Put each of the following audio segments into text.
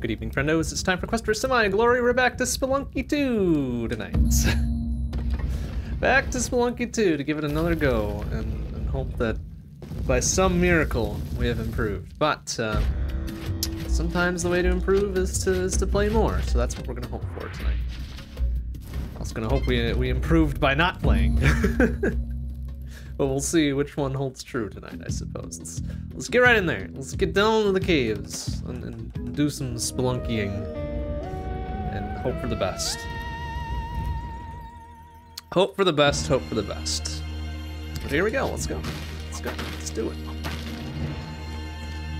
Good evening, friendos. It's time for Quest for Semi-Glory. We're back to Spelunky 2 tonight. back to Spelunky 2 to give it another go and, and hope that by some miracle we have improved. But uh, sometimes the way to improve is to, is to play more, so that's what we're going to hope for tonight. I was going to hope we, we improved by not playing. But we'll see which one holds true tonight, I suppose. Let's, let's get right in there. Let's get down to the caves and, and do some spelunkying and hope for the best. Hope for the best, hope for the best. But here we go, let's go. Let's go, let's do it.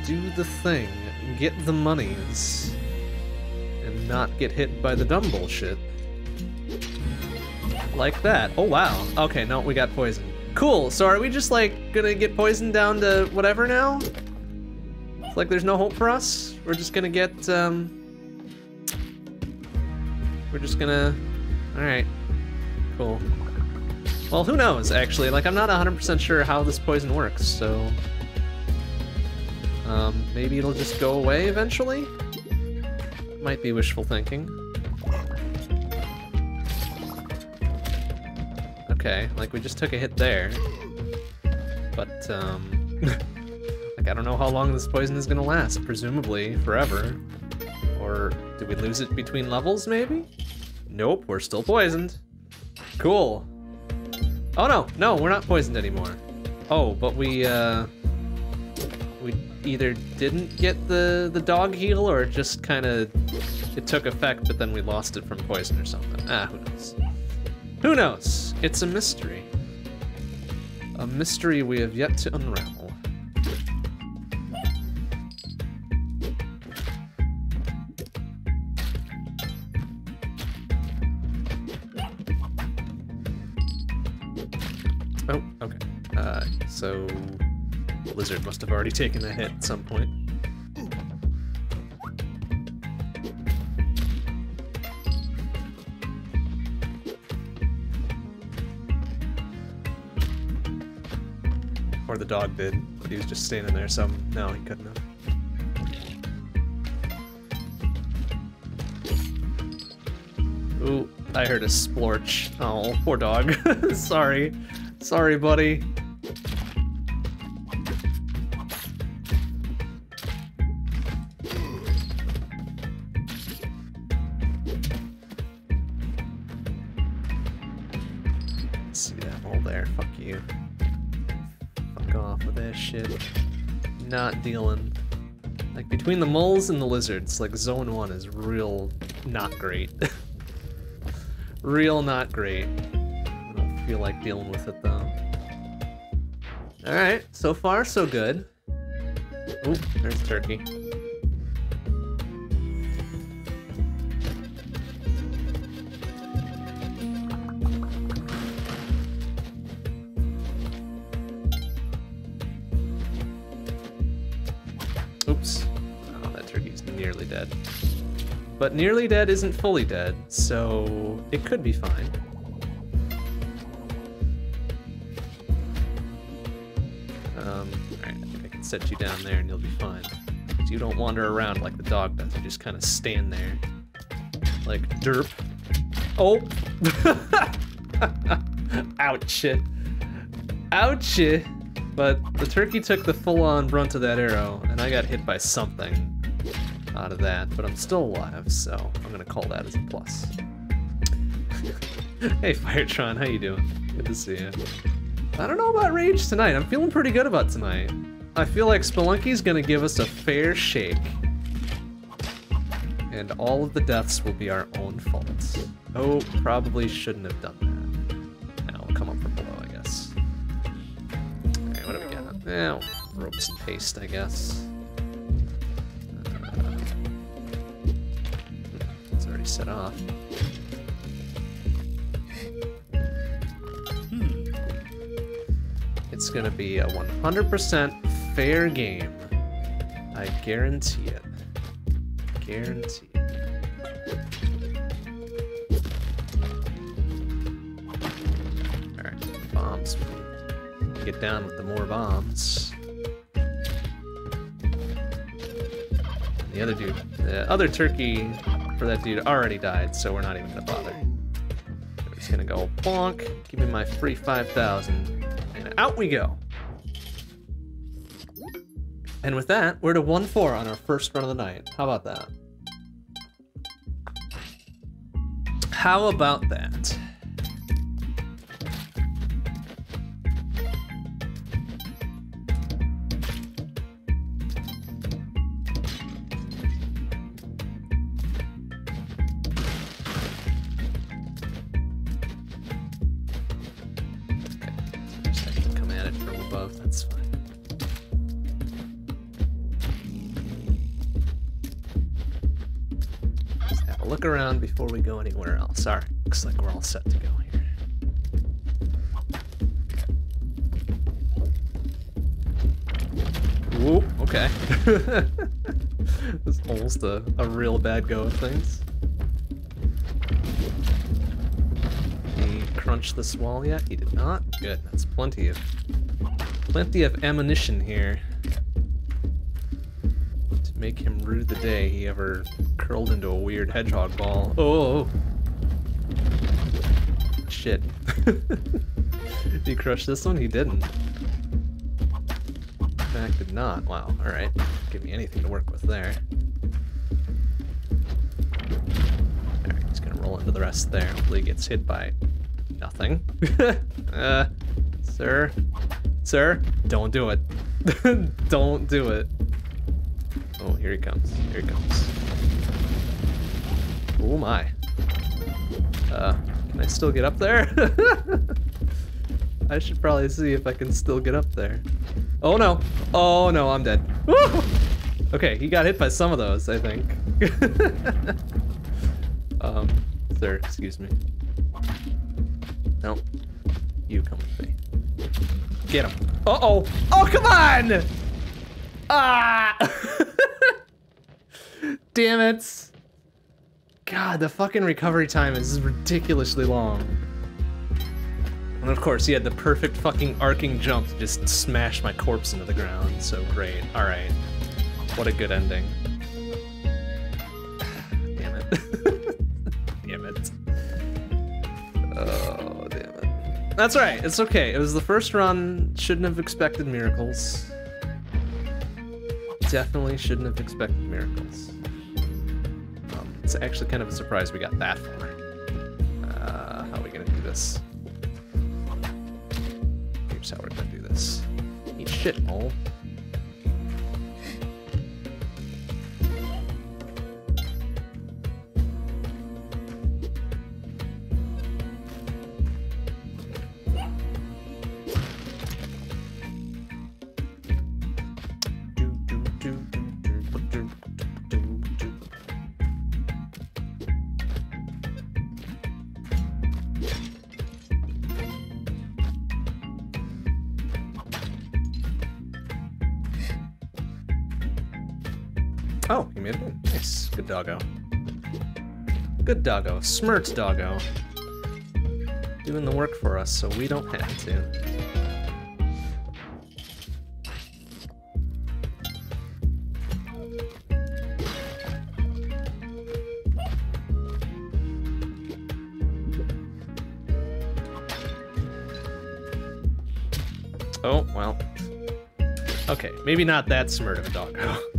Do the thing, get the monies, and not get hit by the dumb bullshit. Like that. Oh wow. Okay, no, we got poisoned. Cool, so are we just like gonna get poisoned down to whatever now? It's like there's no hope for us? We're just gonna get, um... We're just gonna... Alright. Cool. Well, who knows, actually. Like, I'm not 100% sure how this poison works, so... Um, maybe it'll just go away eventually? Might be wishful thinking. Okay. Like, we just took a hit there. But, um... like, I don't know how long this poison is gonna last. Presumably, forever. Or, did we lose it between levels, maybe? Nope, we're still poisoned. Cool. Oh no, no, we're not poisoned anymore. Oh, but we, uh... We either didn't get the, the dog heal, or just kind of... It took effect, but then we lost it from poison or something. Ah, who knows. Who knows? It's a mystery. A mystery we have yet to unravel. Oh, okay. Uh, so... Lizard must have already taken a hit at some point. The dog did, but he was just standing there, so no, he couldn't have. Ooh, I heard a splorch. Oh, poor dog. Sorry. Sorry, buddy. Not dealing. Like, between the moles and the lizards, like, zone one is real not great. real not great. I don't feel like dealing with it, though. Alright, so far, so good. Oop, there's turkey. Dead. But nearly dead isn't fully dead, so it could be fine. Um, alright, I think I can set you down there and you'll be fine. 'Cause you don't wander around like the dog does, you just kind of stand there. Like, derp. Oh! Ouch! Ouch! But the turkey took the full-on brunt of that arrow, and I got hit by something out of that, but I'm still alive, so I'm gonna call that as a plus. hey, Firetron, how you doing? Good to see you. I don't know about Rage tonight. I'm feeling pretty good about tonight. I feel like Spelunky's gonna give us a fair shake. And all of the deaths will be our own fault. Oh, probably shouldn't have done that. Now we'll come up from below, I guess. Alright, what do we got? Well, ropes and paste, I guess. Already set off. Hmm. It's gonna be a 100% fair game. I guarantee it. Guarantee it. Alright, bombs. Get down with the more bombs. The the other dude, the other turkey for that dude already died, so we're not even gonna bother. We're just gonna go bonk, give me my free 5,000, and out we go. And with that, we're to 1-4 on our first run of the night. How about that? How about that? Go anywhere else. Alright, looks like we're all set to go here. Whoa, okay. this is almost a, a real bad go of things. He crunched this wall yet? He did not? Good, that's plenty of plenty of ammunition here make him rue the day he ever curled into a weird hedgehog ball. Oh! Shit. did he crush this one? He didn't. Fact, did not. Wow, alright. Give me anything to work with there. Alright, he's gonna roll into the rest there. Hopefully he gets hit by nothing. uh, sir? Sir? Don't do it. Don't do it. Here he comes. Here he comes. Oh my. Uh, can I still get up there? I should probably see if I can still get up there. Oh no. Oh no, I'm dead. Woo! Okay, he got hit by some of those, I think. um, sir, excuse me. No. You come with me. Get him. Uh-oh. Oh, come on! Ah! Damn it! God, the fucking recovery time is ridiculously long. And of course, he had the perfect fucking arcing jump to just smash my corpse into the ground. So great. Alright. What a good ending. Damn it. damn it. Oh, damn it. That's right. It's okay. It was the first run. Shouldn't have expected miracles definitely shouldn't have expected miracles. It's actually kind of a surprise we got that far. Uh, how are we gonna do this? Here's how we're gonna do this. Eat shit, mole. Doggo. Smirt doggo. Doing the work for us so we don't have to. Oh, well. Okay, maybe not that smirt of a doggo.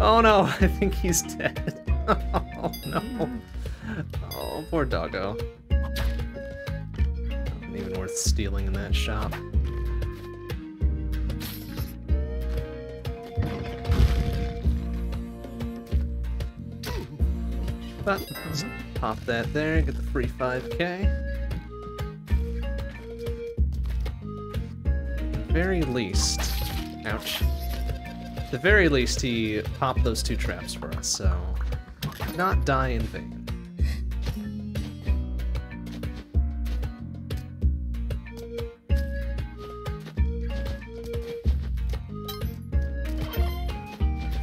Oh no, I think he's dead. Oh no. Oh, poor doggo. Not even worth stealing in that shop. But pop that there, get the free 5k. very least. Ouch the very least, he popped those two traps for us, so not die in vain.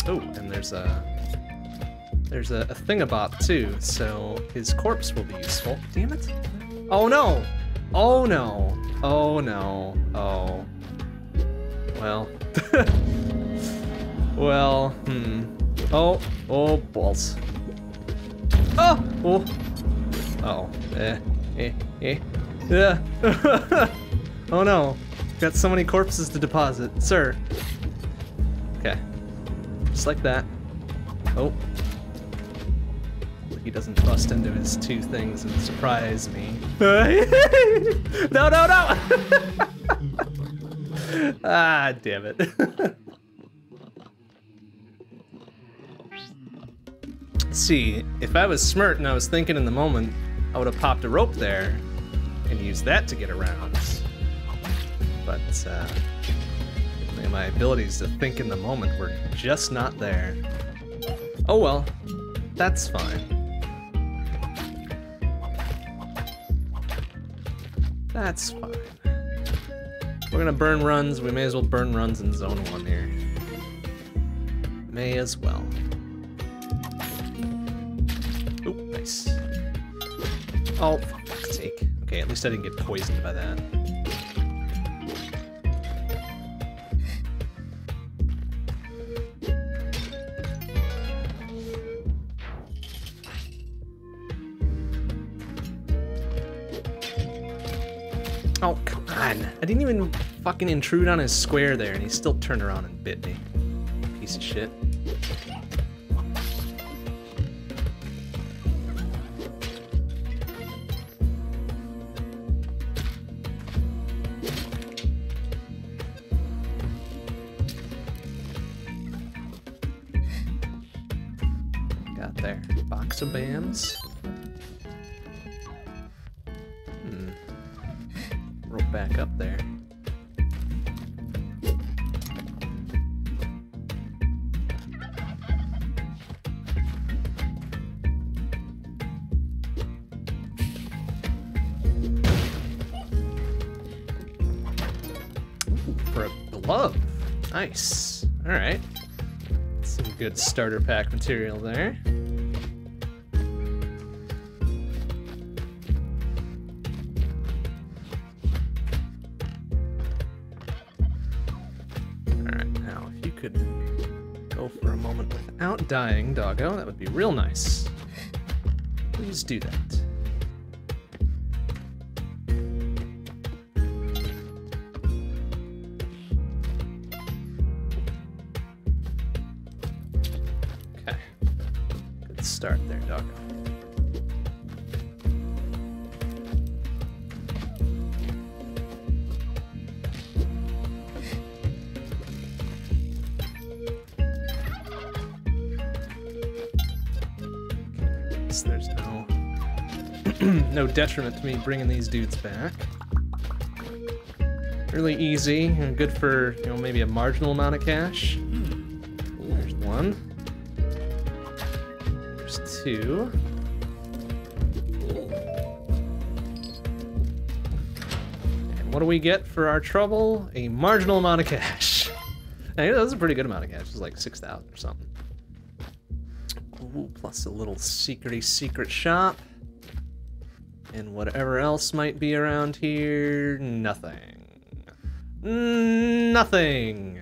Oh, and there's a there's a, a thingabop too, so his corpse will be useful. Damn it! Oh no! Oh no! Oh no! Oh. Well. Well, hmm. Oh, oh, balls. Oh, oh. Uh oh. Eh, eh, eh. Yeah. oh no. Got so many corpses to deposit. Sir. Okay. Just like that. Oh. He doesn't bust into his two things and surprise me. no, no, no! ah, damn it. See, if I was smart and I was thinking in the moment, I would have popped a rope there and used that to get around. But uh, my abilities to think in the moment were just not there. Oh well, that's fine. That's fine. We're gonna burn runs, we may as well burn runs in zone one here. May as well. Oh, for fuck's sake. Okay, at least I didn't get poisoned by that. Oh, come on. I didn't even fucking intrude on his square there, and he still turned around and bit me. Piece of shit. Starter pack material there. Alright, now if you could go for a moment without dying, doggo, that would be real nice. Please do that. Detriment to me bringing these dudes back. Really easy and good for you know maybe a marginal amount of cash. There's one. There's two. And what do we get for our trouble? A marginal amount of cash. Hey, that's a pretty good amount of cash. It's like 6,000 or something. Ooh, plus a little secrety secret shop. And whatever else might be around here, nothing. Nothing.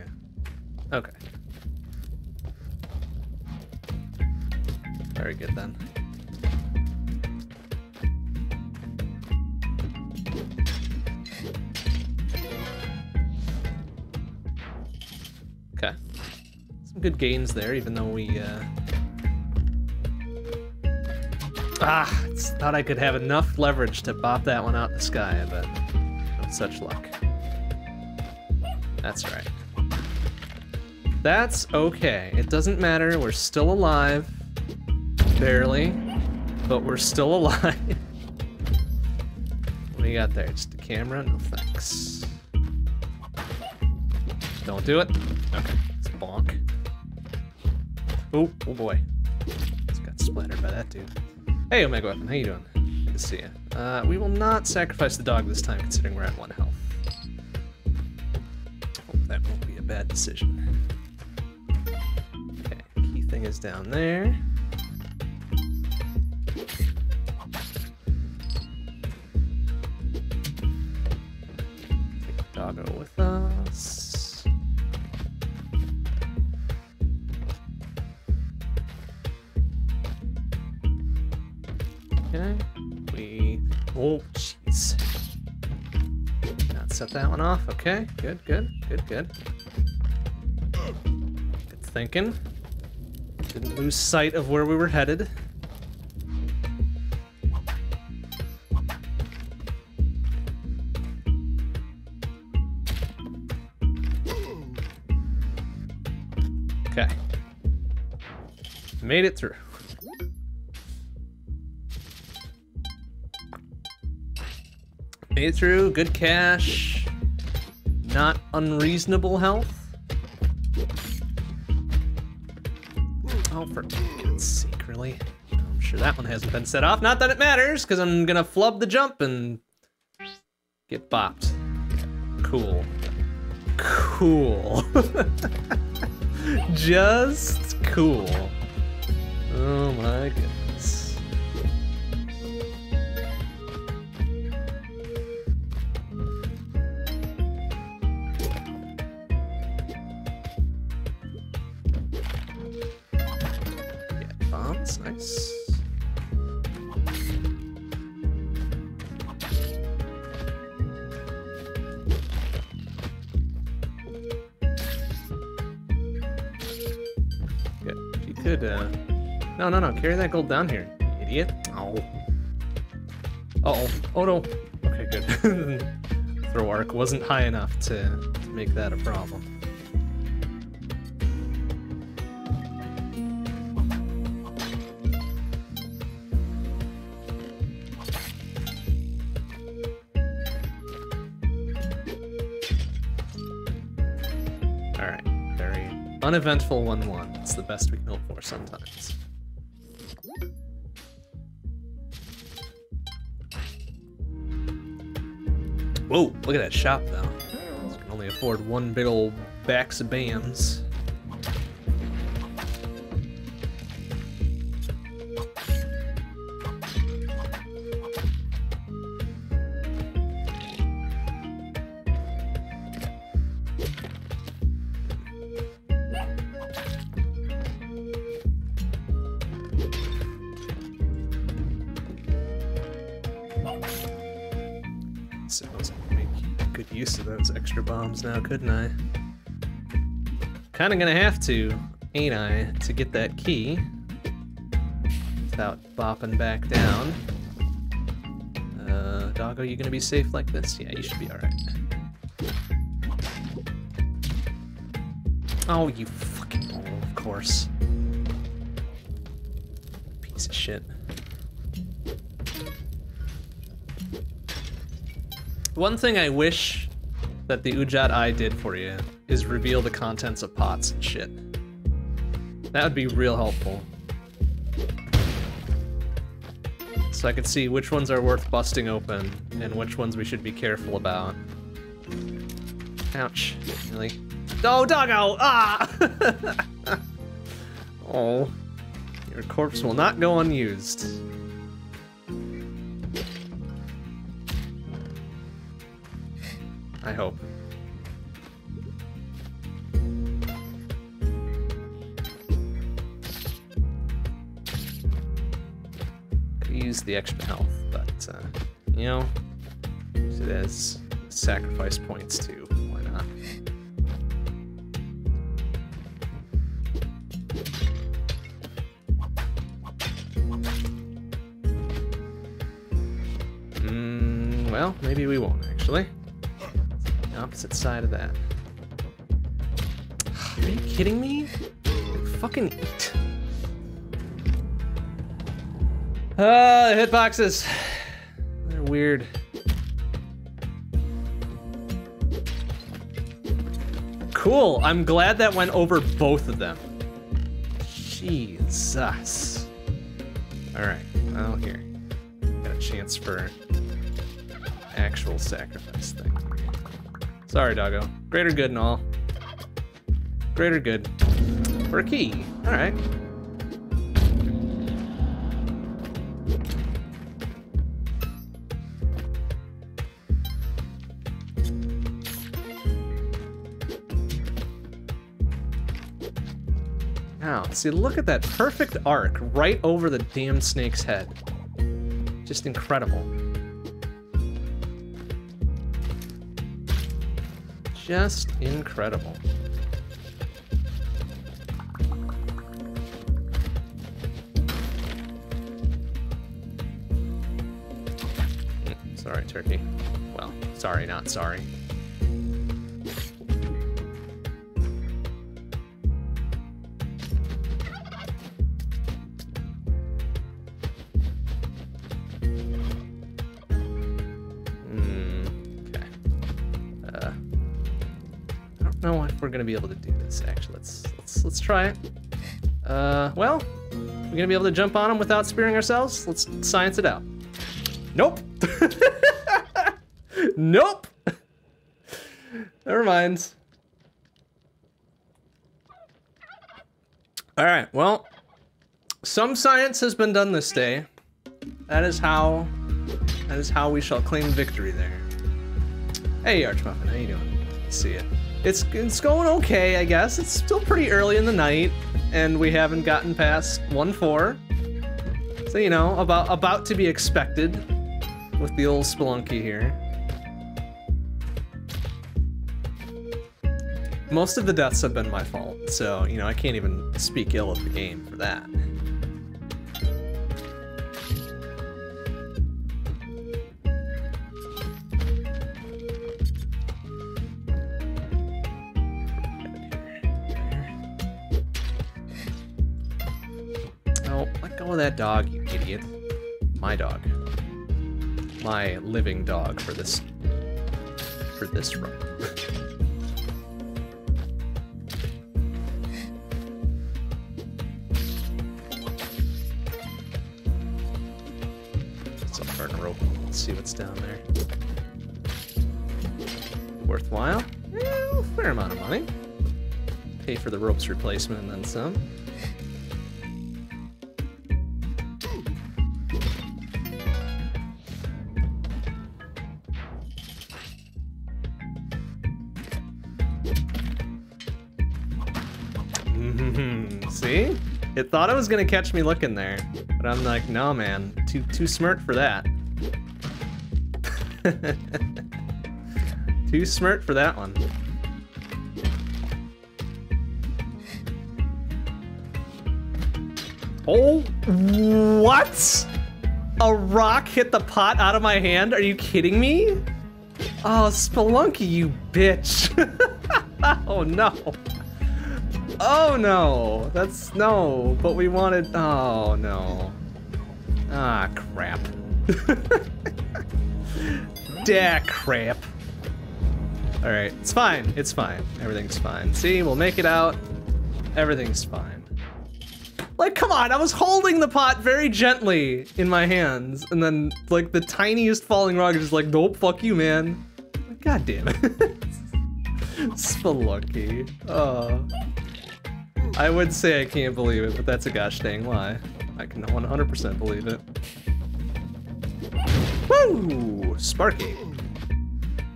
Okay. Very good then. Okay. Some good gains there, even though we, uh... Ah, thought I could have enough leverage to bop that one out the sky, but such luck. That's right. That's okay. It doesn't matter. We're still alive. Barely. But we're still alive. what do you got there? Just a camera? No thanks. Don't do it. Okay. It's bonk. Oh, oh boy. Just got splattered by that dude. Hey, Omega Weapon, how you doing? Good to see you. Uh, we will not sacrifice the dog this time, considering we're at one health. Hope that won't be a bad decision. Okay, key thing is down there. Take the Doggo with us. Okay. We. Oh, jeez. Not set that one off. Okay. Good, good, good, good. Good thinking. Didn't lose sight of where we were headed. Okay. Made it through. Made it through, good cash. Not unreasonable health. Oh, for goodness sake, really? I'm sure that one hasn't been set off. Not that it matters, because I'm gonna flub the jump and get bopped. Cool. Cool. Just cool. Oh my goodness. Carry that gold down here, idiot. Oh. Uh-oh. Oh, no. Okay, good. Throw arc wasn't high enough to, to make that a problem. Uneventful 1-1. It's the best we can hope for sometimes. Whoa, look at that shop though. Can only afford one big old backs of bams. Kinda gonna have to, ain't I, to get that key. Without bopping back down. Uh, dog, are you gonna be safe like this? Yeah, you should be alright. Oh, you fucking oh, of course. Piece of shit. One thing I wish that the Udjat Eye did for you is reveal the contents of pots and shit. That would be real helpful. So I could see which ones are worth busting open and which ones we should be careful about. Ouch. Really? Oh, doggo! Ah! oh. Your corpse will not go unused. I hope. The extra health, but, uh, you know, it as sacrifice points too. Why not? Mm, well, maybe we won't, actually. The opposite side of that. Are you kidding me? Fucking Ah, the hitboxes. They're weird. Cool. I'm glad that went over both of them. Jesus. All right. Well, here. Got a chance for actual sacrifice thing. Sorry, doggo. Greater good and all. Greater good. For a key. Alright. Now, see, look at that perfect arc right over the damn snake's head. Just incredible. Just incredible. Sorry, turkey. Well, sorry, not sorry. Gonna be able to do this. Actually, let's let's let's try it. Uh, well, we're gonna be able to jump on them without spearing ourselves. Let's science it out. Nope. nope. Never mind. All right. Well, some science has been done this day. That is how. That is how we shall claim victory there. Hey, Archmuffin, how you doing? See it. It's it's going okay, I guess. It's still pretty early in the night, and we haven't gotten past one four. So you know, about about to be expected with the old Spelunky here. Most of the deaths have been my fault, so you know I can't even speak ill of the game for that. That dog, you idiot. My dog. My living dog for this for this run. Let's burn a rope. Let's see what's down there. Worthwhile? Yeah, a fair amount of money. Pay for the rope's replacement and then some. It thought it was gonna catch me looking there, but I'm like, no, man, too too smart for that. too smart for that one. Oh, what? A rock hit the pot out of my hand? Are you kidding me? Oh, Spelunky, you bitch. oh no. Oh no, that's no, but we wanted, oh no. Ah, crap. da crap. Alright, it's fine, it's fine. Everything's fine. See, we'll make it out. Everything's fine. Like, come on, I was holding the pot very gently in my hands, and then, like, the tiniest falling rock is just like, nope, fuck you, man. God damn it. Spelunky. Oh. I would say I can't believe it, but that's a gosh dang lie. I can 100% believe it. Woo! Sparky.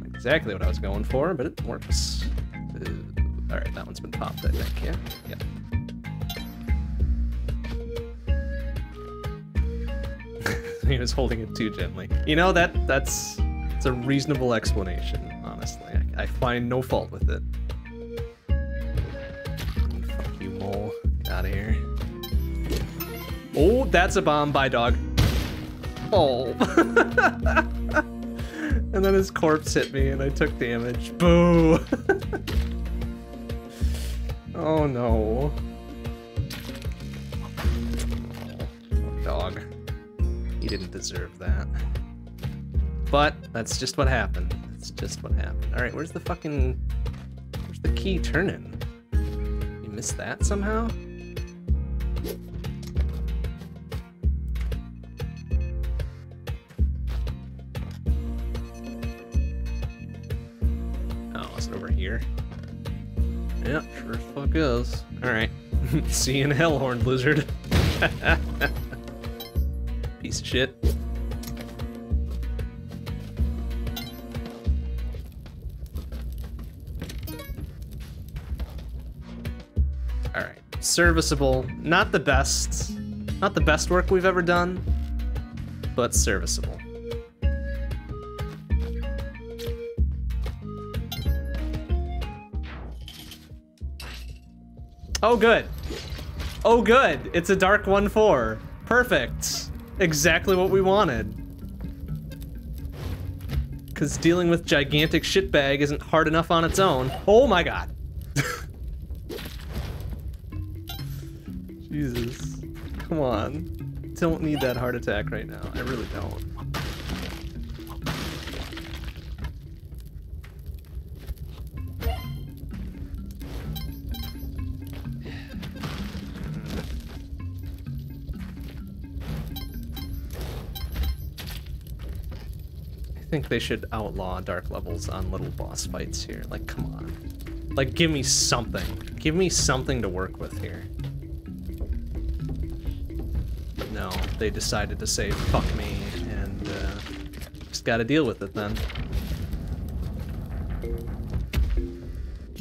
Exactly what I was going for, but it works. Uh, Alright, that one's been popped, I think, yeah? Yeah. he was holding it too gently. You know, that that's it's a reasonable explanation, honestly. I, I find no fault with it. You, mole. Get out of here. Oh, that's a bomb by dog. Oh. and then his corpse hit me and I took damage. Boo. oh no. Dog. He didn't deserve that. But that's just what happened. That's just what happened. All right, where's the fucking where's the key turning? That somehow? Oh, it's over here? Yeah, sure as fuck is. All right. See you in lizard. Piece of shit. Serviceable. Not the best, not the best work we've ever done, but serviceable. Oh, good. Oh, good. It's a Dark 1-4. Perfect. Exactly what we wanted. Because dealing with gigantic shitbag isn't hard enough on its own. Oh my god. On. Don't need that heart attack right now. I really don't. I think they should outlaw dark levels on little boss fights here. Like, come on. Like, give me something. Give me something to work with here. They decided to say, fuck me, and uh, just gotta deal with it then.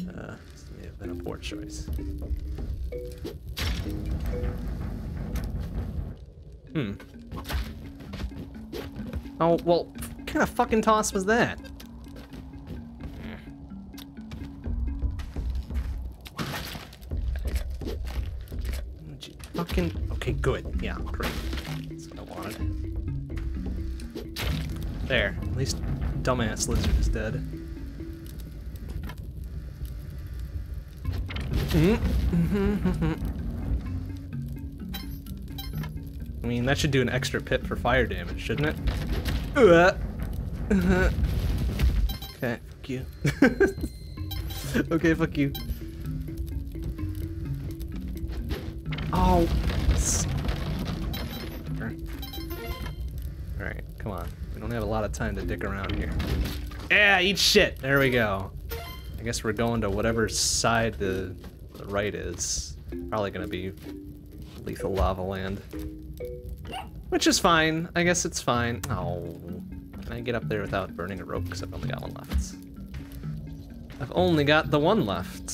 Uh, this may have been a poor choice. Hmm. Oh, well, what kind of fucking toss was that? Fucking, okay, good. Yeah, great. There, at least dumbass lizard is dead. I mean, that should do an extra pip for fire damage, shouldn't it? Okay, fuck you. okay, fuck you. Oh. Time to dick around here. Yeah, eat shit! There we go. I guess we're going to whatever side the, the right is. Probably gonna be lethal lava land. Which is fine. I guess it's fine. Oh, can I get up there without burning a rope? Because I've only got one left. I've only got the one left.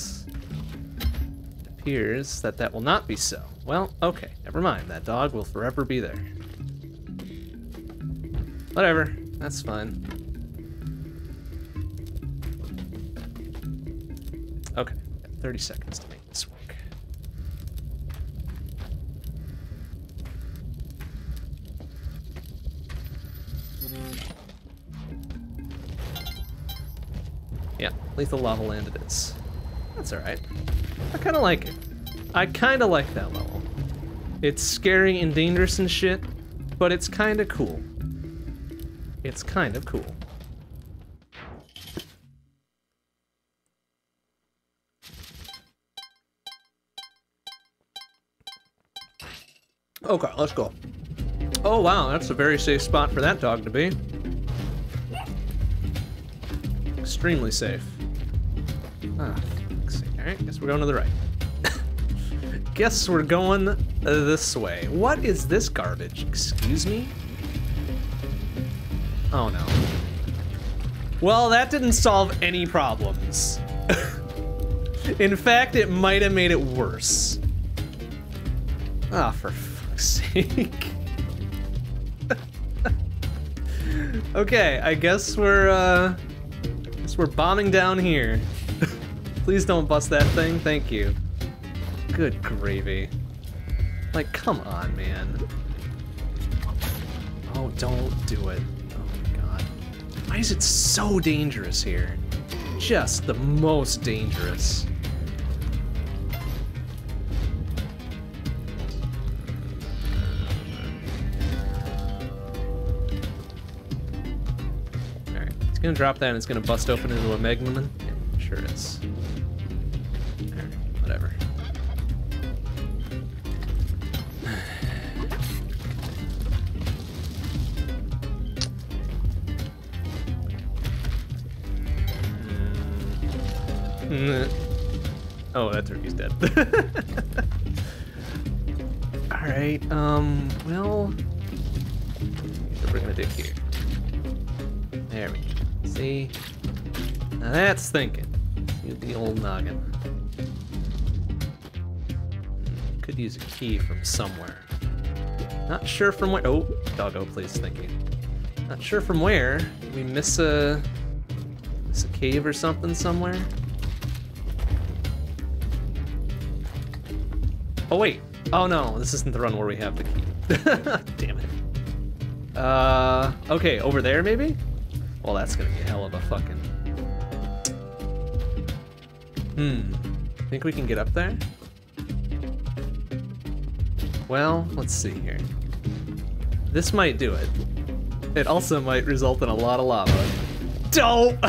It appears that that will not be so. Well, okay, never mind. That dog will forever be there. Whatever, that's fine. Okay, 30 seconds to make this work. Yeah, lethal lava land it is. That's alright. I kinda like it. I kinda like that level. It's scary and dangerous and shit, but it's kinda cool. It's kind of cool. Okay, let's go. Oh wow, that's a very safe spot for that dog to be. Extremely safe. Ah. Alright, guess we're going to the right. guess we're going this way. What is this garbage? Excuse me? Oh no. Well, that didn't solve any problems. In fact, it might have made it worse. Ah, for fuck's sake. okay, I guess we're, uh... guess we're bombing down here. Please don't bust that thing, thank you. Good gravy. Like, come on, man. Oh, don't do it. Why is it so dangerous here? Just the most dangerous. Alright, it's gonna drop that and it's gonna bust open into a Megman. Yeah, sure is. Alright, whatever. Oh, that turkey's dead. Alright, um, well... We're gonna do here. There we go. See? Now that's thinking. Use the old noggin. Could use a key from somewhere. Not sure from where. Oh, doggo, please, thank you. Not sure from where. Did we miss a miss a cave or something somewhere? Oh wait. Oh no, this isn't the run where we have the key. Damn it. Uh, okay, over there maybe? Well, that's gonna be a hell of a fucking. Hmm. Think we can get up there? Well, let's see here. This might do it. It also might result in a lot of lava. Don't!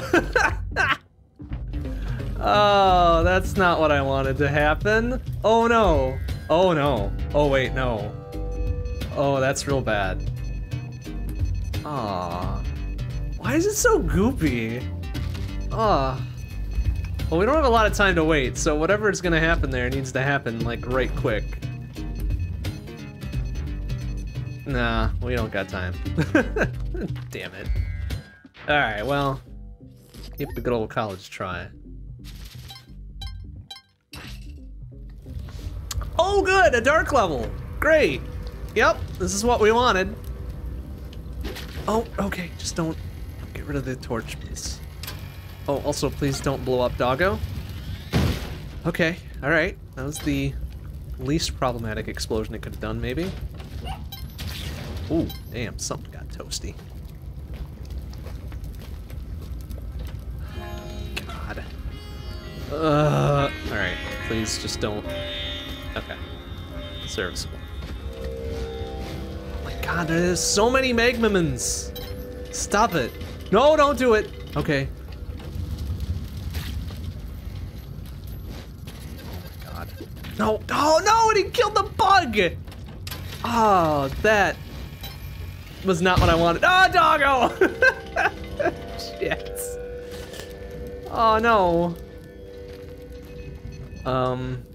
oh, that's not what I wanted to happen. Oh no. Oh no. Oh wait, no. Oh, that's real bad. Ah. Why is it so goopy? Ah. Well, we don't have a lot of time to wait, so whatever is gonna happen there needs to happen, like, right quick. Nah, we don't got time. Damn it. Alright, well, give the good old college try. Oh good, a dark level! Great! Yep, this is what we wanted. Oh, okay, just don't get rid of the torch, please. Oh, also, please don't blow up Doggo. Okay, alright. That was the least problematic explosion it could have done, maybe. Ooh, damn, something got toasty. God. Uh, alright, please just don't. Okay. Serviceable. Oh my god, there's so many Magmamons! Stop it. No, don't do it! Okay. Oh my god. No, oh no, and he killed the bug! Oh, that was not what I wanted. Ah, oh, doggo! Shit. Oh no. Um.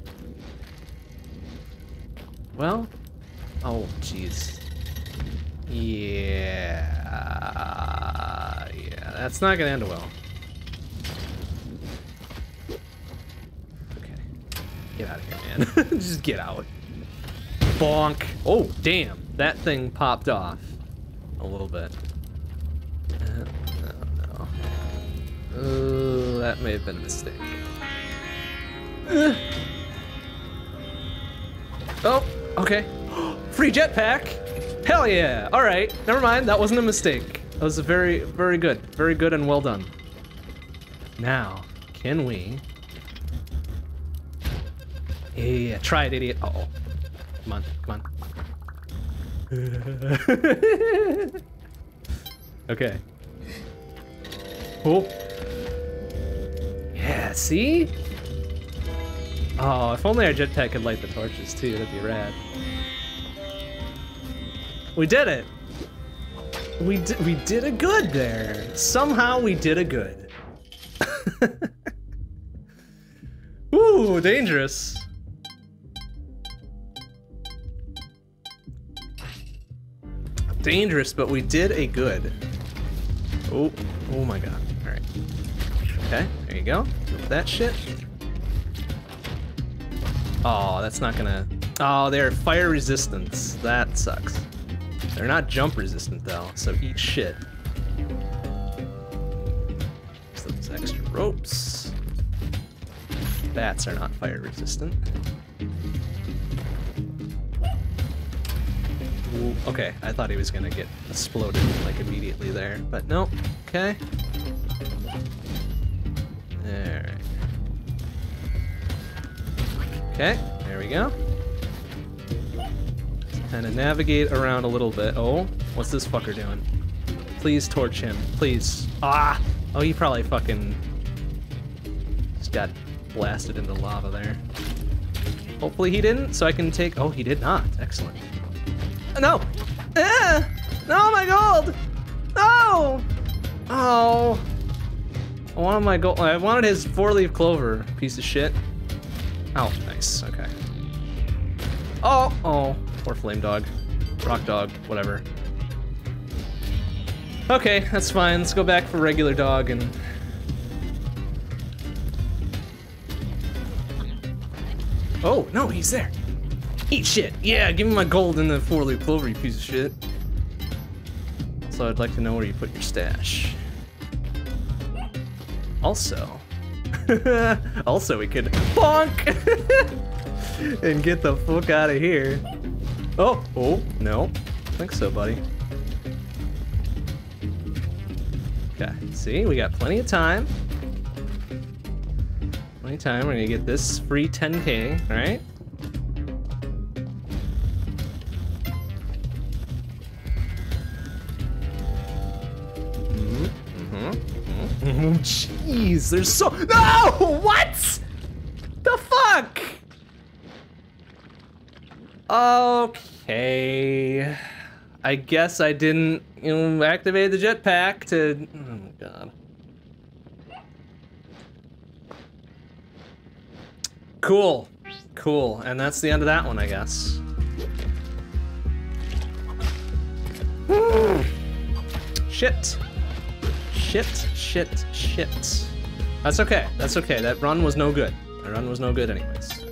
Well. Oh, jeez. Yeah. Yeah, that's not gonna end well. Okay. Get out of here, man. Just get out. Bonk. Oh, damn. That thing popped off a little bit. Uh, no. Ooh, that may have been a mistake. Oh, okay. Free jetpack! Hell yeah! Alright, never mind, that wasn't a mistake. That was very, very good. Very good and well done. Now, can we... Yeah, try it, idiot. Uh oh Come on, come on. okay. Oh. Yeah, see? Oh, if only our jetpack could light the torches too, that'd be rad. We did it! We did, we did a good there. Somehow we did a good. Ooh, dangerous. dangerous, but we did a good. Oh, oh my god. All right. Okay, there you go. That shit. Oh, that's not gonna... Oh, they're fire resistance. That sucks. They're not jump resistant though, so eat shit. those extra ropes. Bats are not fire resistant. Okay, I thought he was gonna get exploded like immediately there, but no. Okay. Alright. Okay, there we go. Kind of navigate around a little bit. Oh, what's this fucker doing? Please torch him, please. Ah! Oh, he probably fucking just got blasted into lava there. Hopefully he didn't, so I can take... Oh, he did not. Excellent. No! Eh! No, my gold! No! Oh. I wanted my gold. I wanted his four-leaf clover, piece of shit. Oh, nice. Okay. Oh, oh. Poor flame dog. Rock dog, whatever. Okay, that's fine. Let's go back for regular dog and... Oh, no, he's there. Eat shit. Yeah, give me my gold in the four-leaf clover, you piece of shit. So I'd like to know where you put your stash. Also, also we could bonk and get the fuck out of here. Oh, oh, no. I think so, buddy. Okay, see, we got plenty of time. Plenty of time, we're gonna get this free 10k, right? Oh, jeez, there's so- No! What? The fuck? Okay. I guess I didn't, you know, activate the jetpack to... Oh god. Cool. Cool. And that's the end of that one, I guess. Shit. Shit, shit, shit. That's okay. That's okay. That run was no good. That run was no good anyways.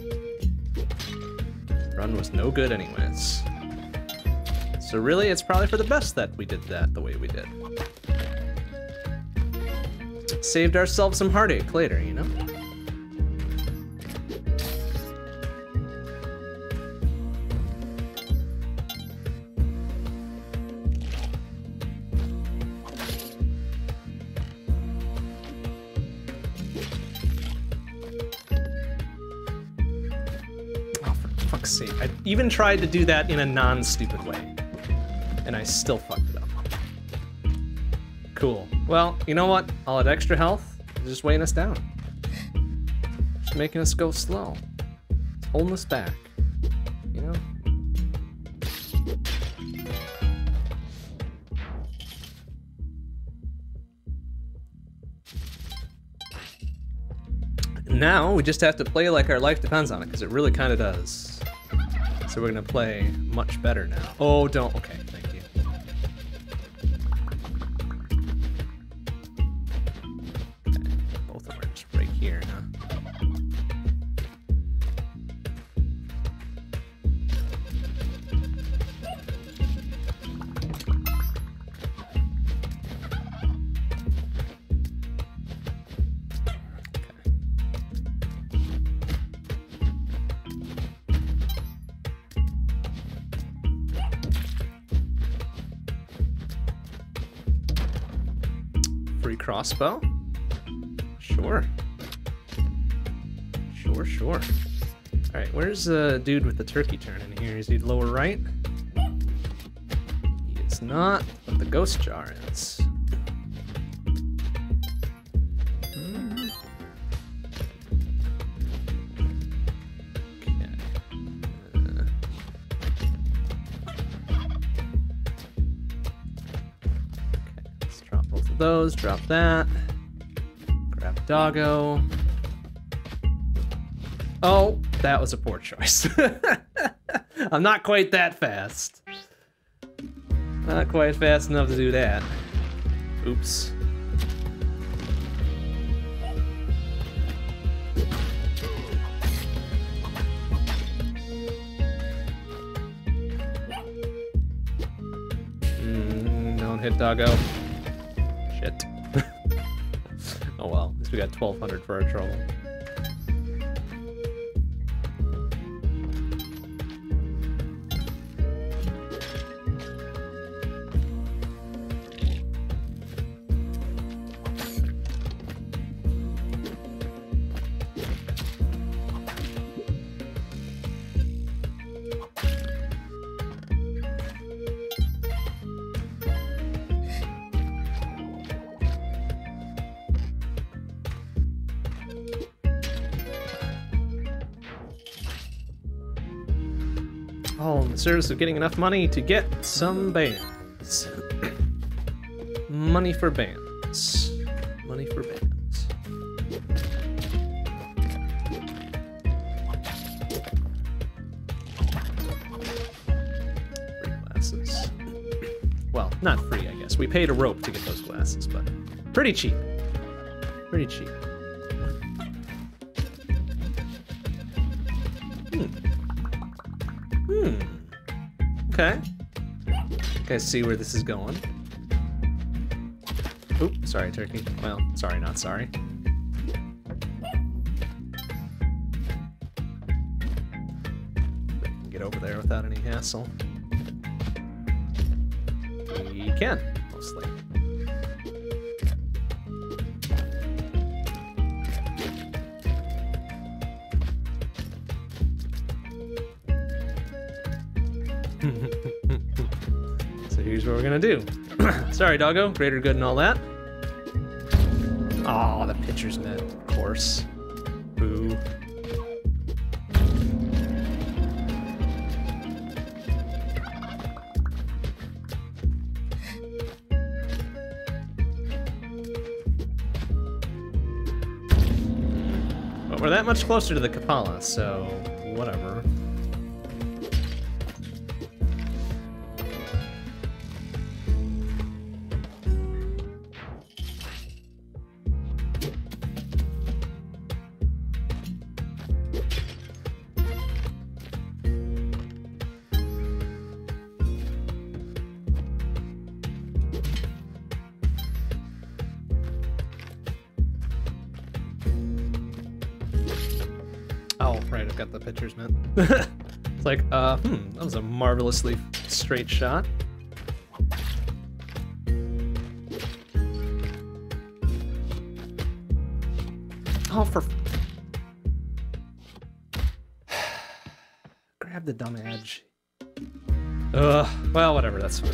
Run was no good anyways. So really, it's probably for the best that we did that the way we did. Saved ourselves some heartache later, you know? Even tried to do that in a non-stupid way. And I still fucked it up. Cool. Well, you know what? All that extra health is just weighing us down. Just making us go slow. It's holding us back. You know? Now we just have to play like our life depends on it, because it really kind of does. So we're gonna play much better now. Oh, don't. Okay, crossbow? Sure. Sure, sure. Alright, where's the dude with the turkey turn in here? Is he lower right? He is not, but the ghost jar is. Those, drop that. Grab doggo. Oh, that was a poor choice. I'm not quite that fast. Not quite fast enough to do that. Oops. Mm, don't hit doggo. Shit. oh well, at least we got 1200 for our trouble. Service of getting enough money to get some bands. money for bands. Money for bands. Free glasses. Well, not free, I guess. We paid a rope to get those glasses, but pretty cheap. Pretty cheap. Okay, see where this is going. Oop, sorry, turkey. Well, sorry, not sorry. Get over there without any hassle. We can, mostly. Here's what we're gonna do. Sorry, doggo. Greater good and all that. Oh, the pitcher's mitt, of course. Boo. But we're that much closer to the Kapala, so whatever. That was a marvelously straight shot. Oh, for... Grab the dumb edge. Ugh, well, whatever, that's fine.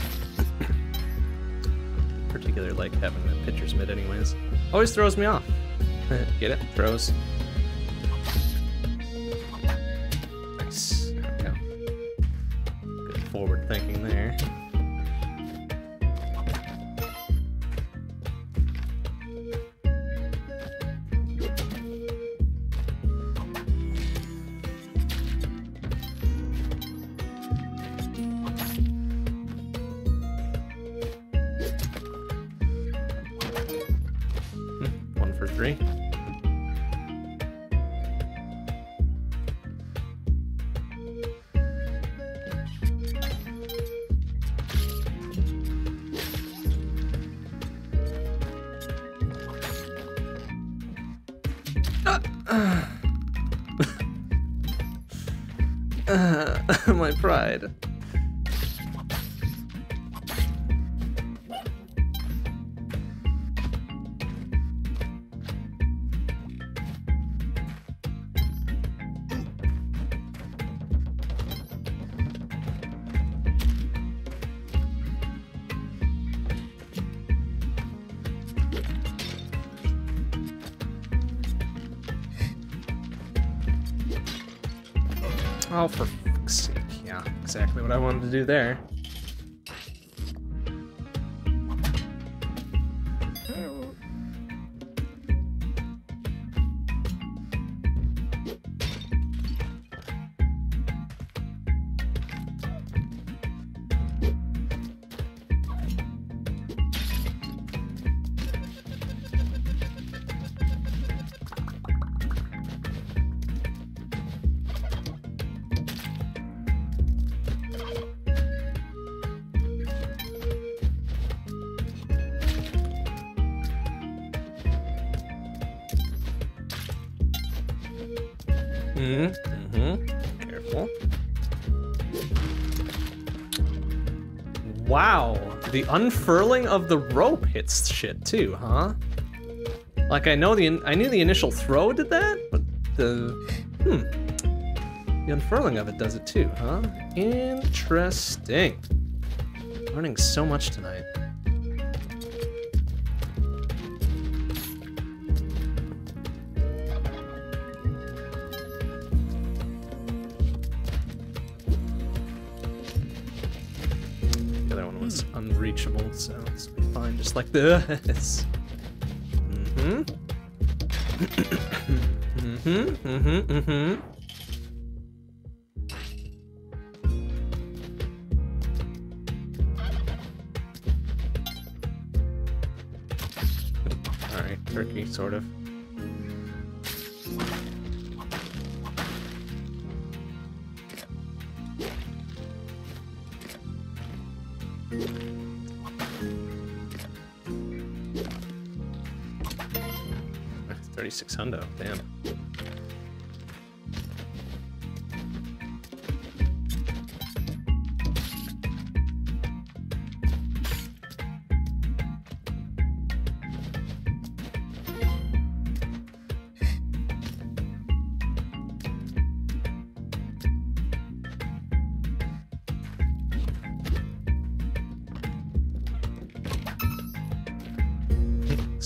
Particularly like having the pitcher's mitt anyways. Always throws me off. Get it? Throws. To do there. Unfurling of the rope hits shit too, huh? Like I know the I knew the initial throw did that, but the hmm, the unfurling of it does it too, huh? Interesting. Learning so much tonight. This.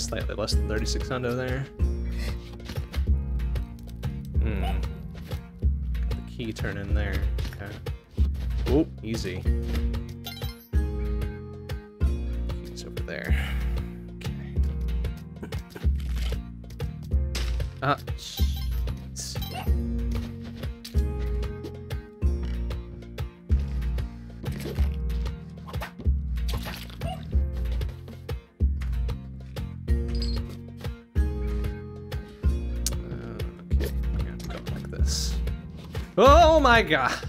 Slightly less than 36 hundo there. Hmm. The key turn in there. Okay. Oh, easy. Key's over there. Okay. Ah, my god!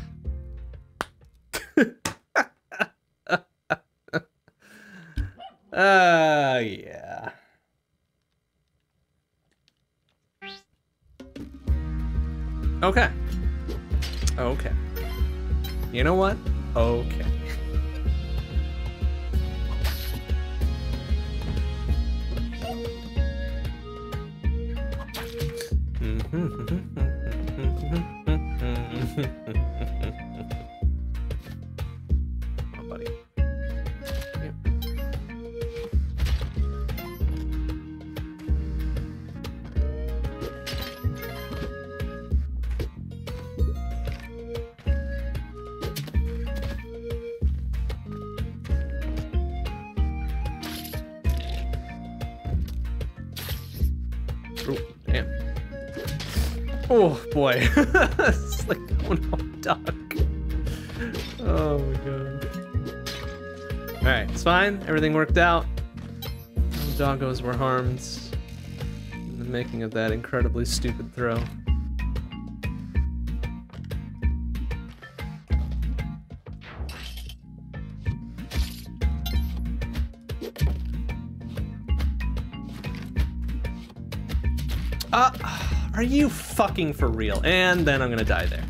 Everything worked out. The doggos were harmed in the making of that incredibly stupid throw. Uh, are you fucking for real? And then I'm gonna die there.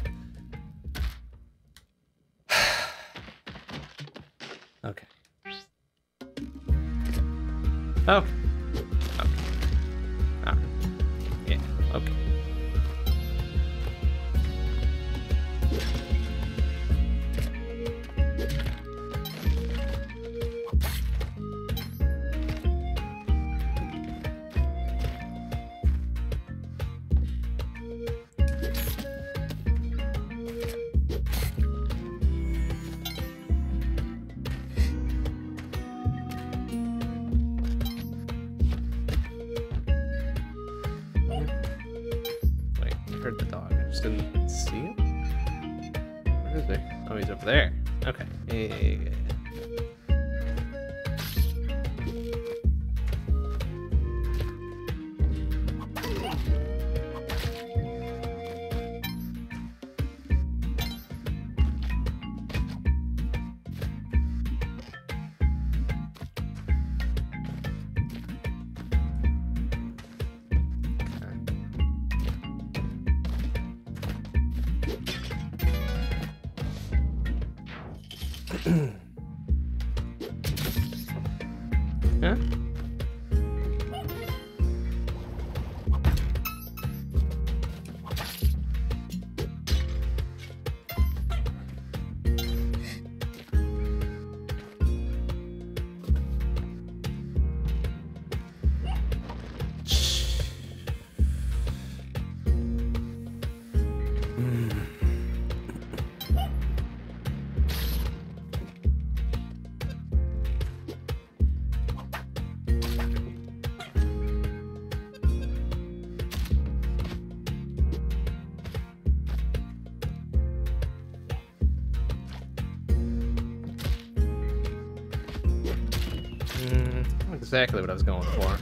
Exactly what I was going for.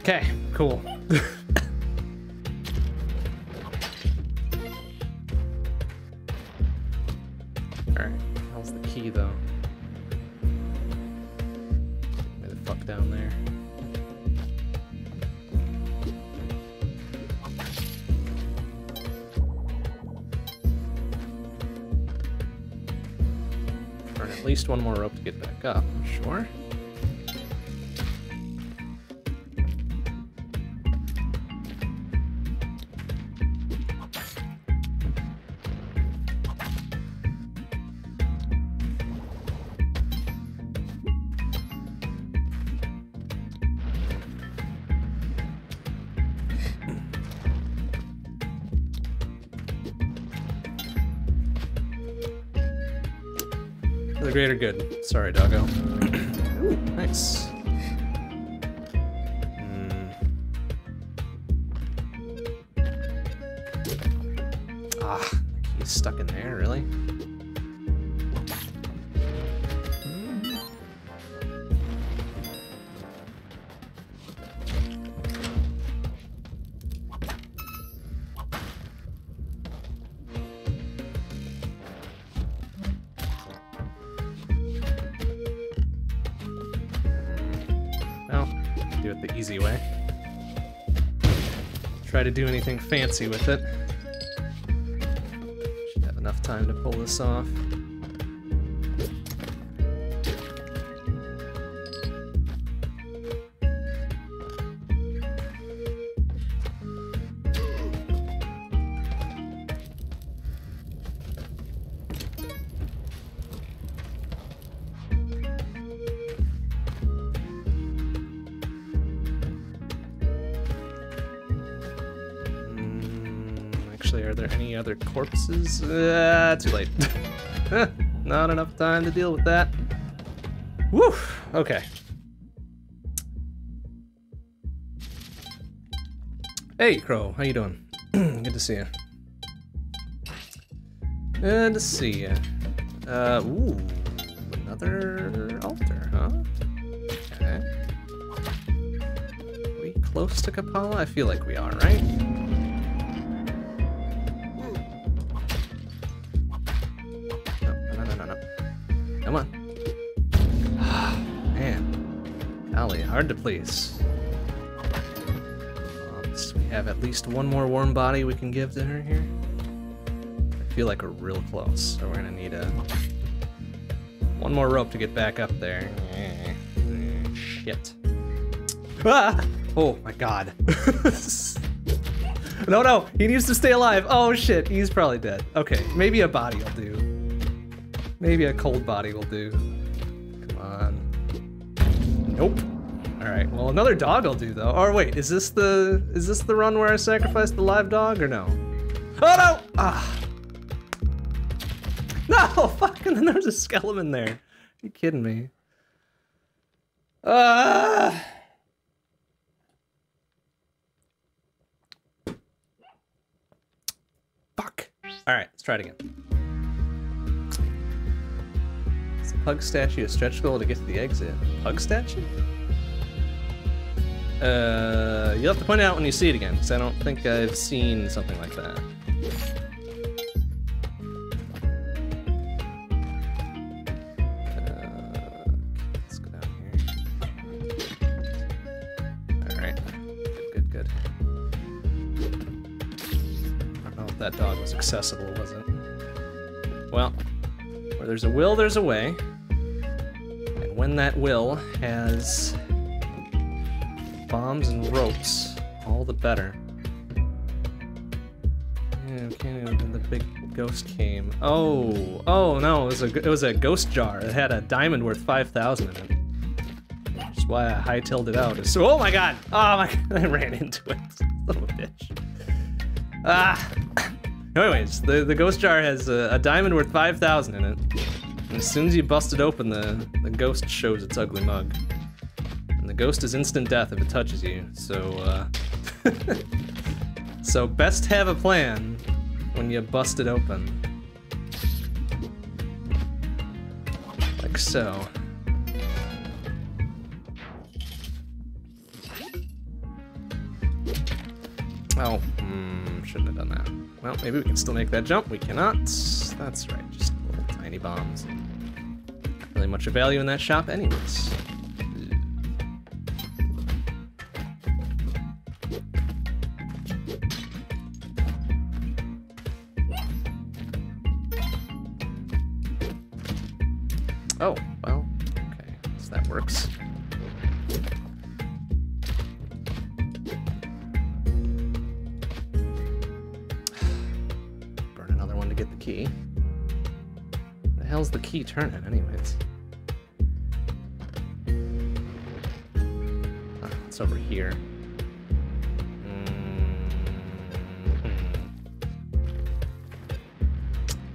Okay, cool. Least one more rope to get back up, sure. Greater good. Sorry, doggo. Ooh, nice. Do anything fancy with it. Should have enough time to pull this off. Corpses? Uh, too late. Not enough time to deal with that. Woo! Okay. Hey, Crow. How you doing? Good to see you. Good to see you. Uh, ooh. Another altar, huh? Okay. Are we close to Kapala? I feel like we are, right? Hard to please. We have at least one more warm body we can give to her here. I feel like we're real close, so we're gonna need a one more rope to get back up there. Shit. Ah! Oh my god. no, no, he needs to stay alive. Oh shit, he's probably dead. Okay, maybe a body will do. Maybe a cold body will do. Come on. Nope. Right. Well, another dog will do though. Or wait, is this the is this the run where I sacrificed the live dog or no? Oh no! Ah. No, fucking then there's a skeleton there. Are you kidding me? Ah. Fuck. All right, let's try it again. Is the pug statue a stretch goal to get to the exit? Pug statue? Uh, you'll have to point it out when you see it again, because I don't think I've seen something like that. Uh, let's go down here. Alright. Good, good, good. I don't know if that dog was accessible, was it? Well, where there's a will, there's a way. And when that will has bombs and ropes, all the better. Yeah, okay, the big ghost came. Oh, oh no, it was a it was a ghost jar. It had a diamond worth five thousand in it. That's why I hightailed it out. So, oh my god! Oh my! god, I ran into it. Little bitch. Ah. Anyways, the the ghost jar has a, a diamond worth five thousand in it. And as soon as you bust it open, the the ghost shows its ugly mug. Ghost is instant death if it touches you. So, uh, so best have a plan when you bust it open. Like so. Oh, hmm, shouldn't have done that. Well, maybe we can still make that jump. We cannot. That's right, just little tiny bombs. Not really much of value in that shop anyways. Get the key. The hell's the key turn turning, anyways? Ah, it's over here. Mm, hmm.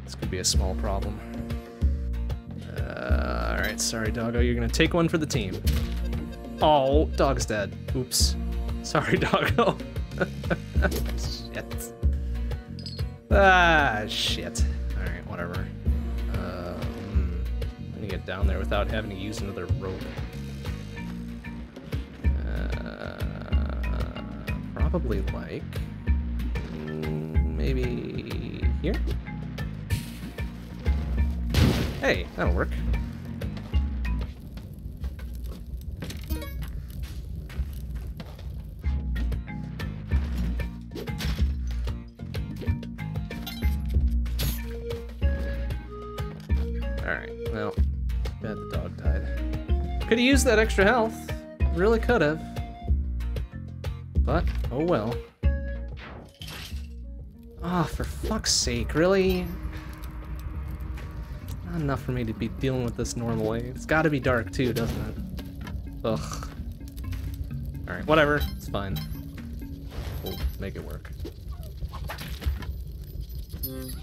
This could be a small problem. Uh, Alright, sorry, doggo. You're gonna take one for the team. Oh, dog's dead. Oops. Sorry, doggo. shit. Ah, shit. Alright, whatever. Um, I'm gonna get down there without having to use another rope. Uh, probably like... mm, Maybe here? Hey, that'll work. Have used that extra health. Really could have. But, oh well. Ah, for fuck's sake, really? Not enough for me to be dealing with this normally. It's gotta be dark too, doesn't it? Ugh. Alright, whatever. It's fine. We'll make it work. Mm,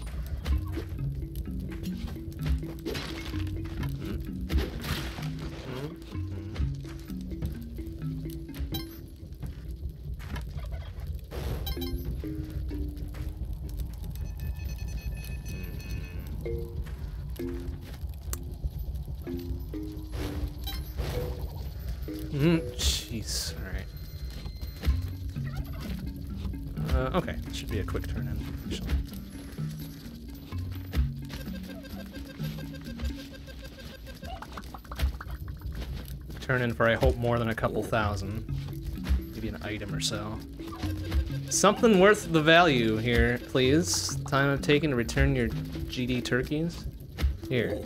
for, I hope, more than a couple thousand. Maybe an item or so. Something worth the value here, please. Time I've taken to return your GD turkeys. Here.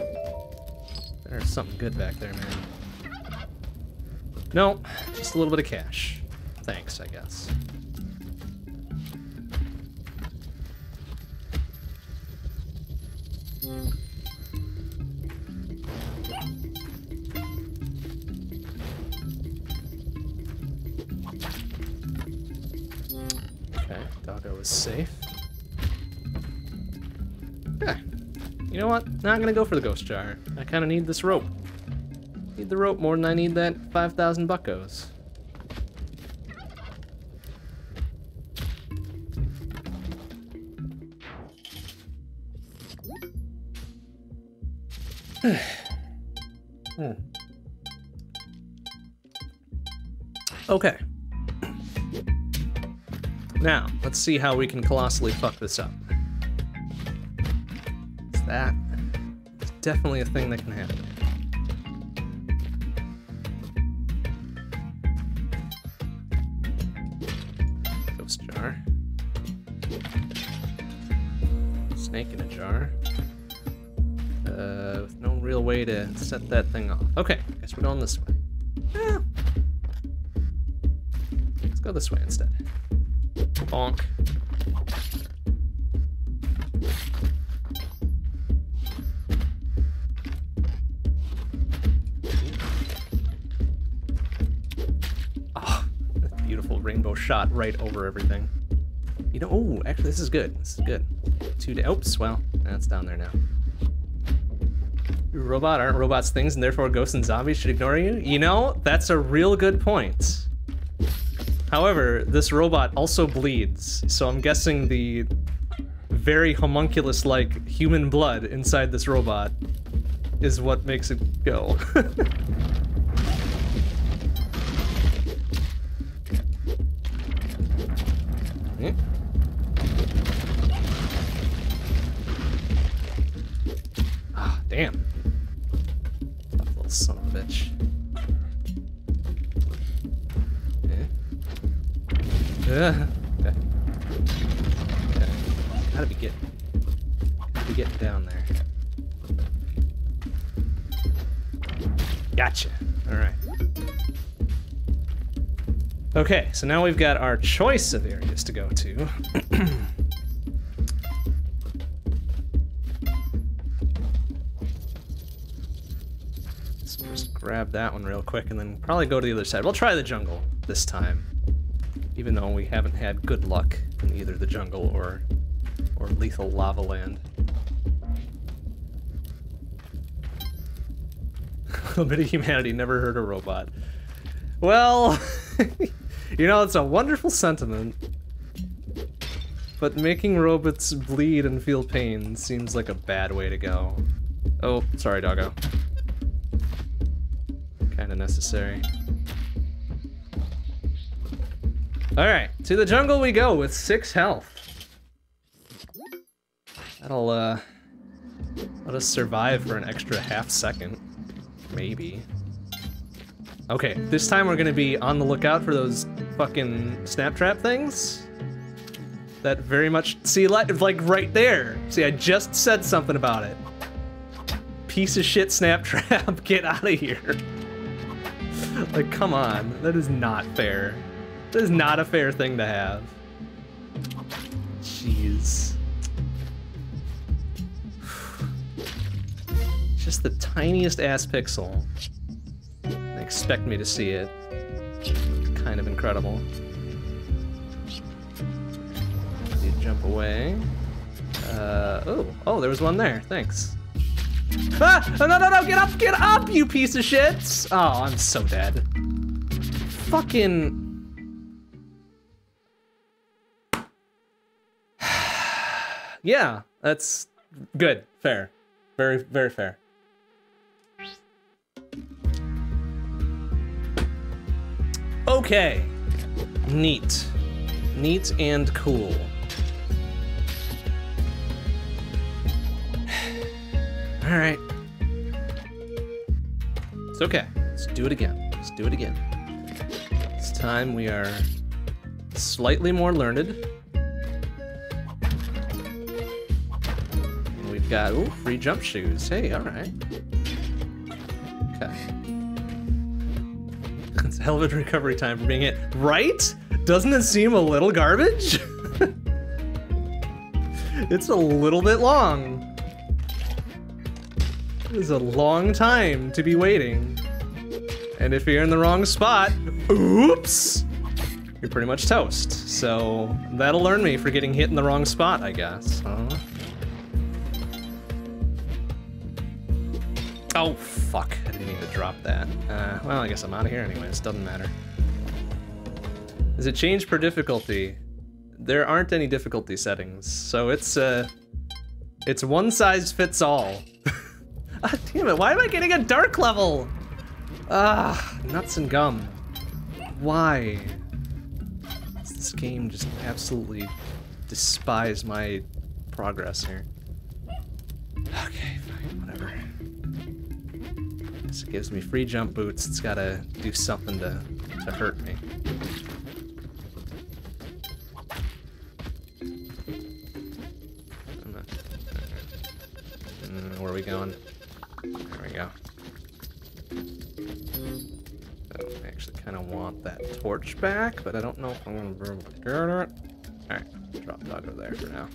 There's something good back there, man. No, just a little bit of cash. Thanks, I guess. Not gonna go for the ghost jar. I kinda need this rope. Need the rope more than I need that 5,000 buckos. Hmm. Okay. Now, let's see how we can colossally fuck this up. It's that. Definitely a thing that can happen. Ghost jar. Snake in a jar. Uh, with no real way to set that thing off. Okay, guess we're going this way. Yeah. Let's go this way instead. Bonk. Shot right over everything. You know, oh, actually, this is good. This is good. Two da- Oops, well, that's down there now. Robot aren't robots things, and therefore ghosts and zombies should ignore you? You know, that's a real good point. However, this robot also bleeds, so I'm guessing the very homunculus-like human blood inside this robot is what makes it go. so now we've got our choice of areas to go to. Let's just grab that one real quick and then probably go to the other side. We'll try the jungle this time. Even though we haven't had good luck in either the jungle or or lethal lava land. A little bit of humanity never hurt a robot. Well, you know, it's a wonderful sentiment. But making robots bleed and feel pain seems like a bad way to go. Oh, sorry, doggo. Kinda necessary. Alright, to the jungle we go with six health. That'll, uh, let us survive for an extra half second. Maybe. Okay, this time we're gonna be on the lookout for those fucking snap trap things. That very much, see, like, right there. See, I just said something about it. Piece of shit snap trap, get out of here. like, come on, that is not fair. That is not a fair thing to have. Jeez. Just the tiniest ass pixel. Expect me to see it. Kind of incredible. You jump away. Uh, oh, oh, there was one there. Thanks. Ah! No, no, no, get up, get up, you piece of shit! Oh, I'm so dead. Fucking... yeah, that's good, fair. Very, very fair. Okay. Neat. Neat and cool. All right. It's okay. Let's do it again. Let's do it again. This time we are slightly more learned. We've got ooh, free jump shoes. Hey, all right. Okay. Hell of a recovery time for being hit. Right? Doesn't it seem a little garbage? it's a little bit long. It is a long time to be waiting. And if you're in the wrong spot, oops, you're pretty much toast. So that'll learn me for getting hit in the wrong spot, I guess. Huh? Oh, fuck. I to drop that. Uh, well, I guess I'm out of here anyways. Doesn't matter. Does it change per difficulty? There aren't any difficulty settings, so it's, uh... It's one size fits all. ah, damn it, why am I getting a dark level? Ah, nuts and gum. Why? Does this game just absolutely despise my progress here? Okay, fine, whatever. This gives me free jump boots. It's gotta do something to, to hurt me. Mm, where are we going? There we go. I actually kind of want that torch back, but I don't know if I'm going to be able to get it. Alright, drop dog over there for now.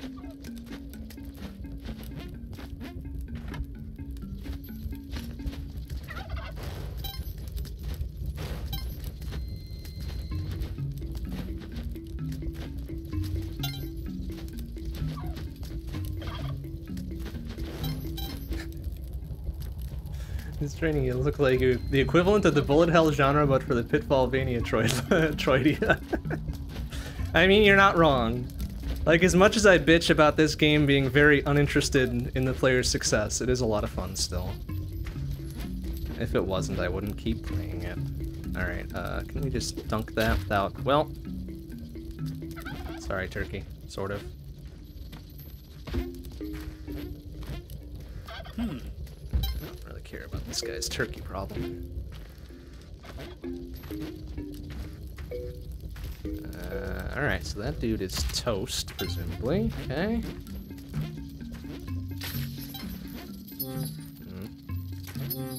This training it look like the equivalent of the bullet hell genre, but for the Pitfallvania Troid Troidia. I mean, you're not wrong. Like, as much as I bitch about this game being very uninterested in the player's success, it is a lot of fun still. If it wasn't, I wouldn't keep playing it. Alright, uh, can we just dunk that without... Well... Sorry, turkey. Sort of. Hmm care about this guy's turkey problem. Uh, Alright, so that dude is toast, presumably. Okay. Mm. Mm.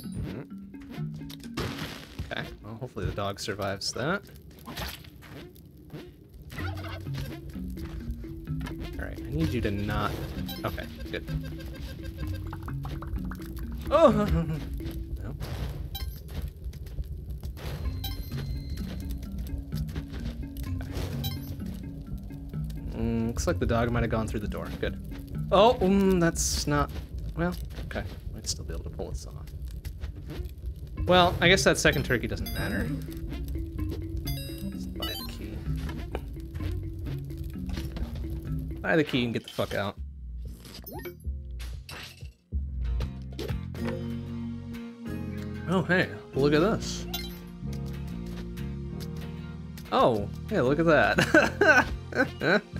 Okay, well, hopefully the dog survives that. Alright, I need you to not... Okay, good. Oh! no. Mm, looks like the dog might have gone through the door. Good. Oh, mm, that's not... Well, okay. Might still be able to pull this off. Well, I guess that second turkey doesn't matter. Just buy the key. Buy the key and get the fuck out. Oh, hey, look at this. Oh, hey, look at that.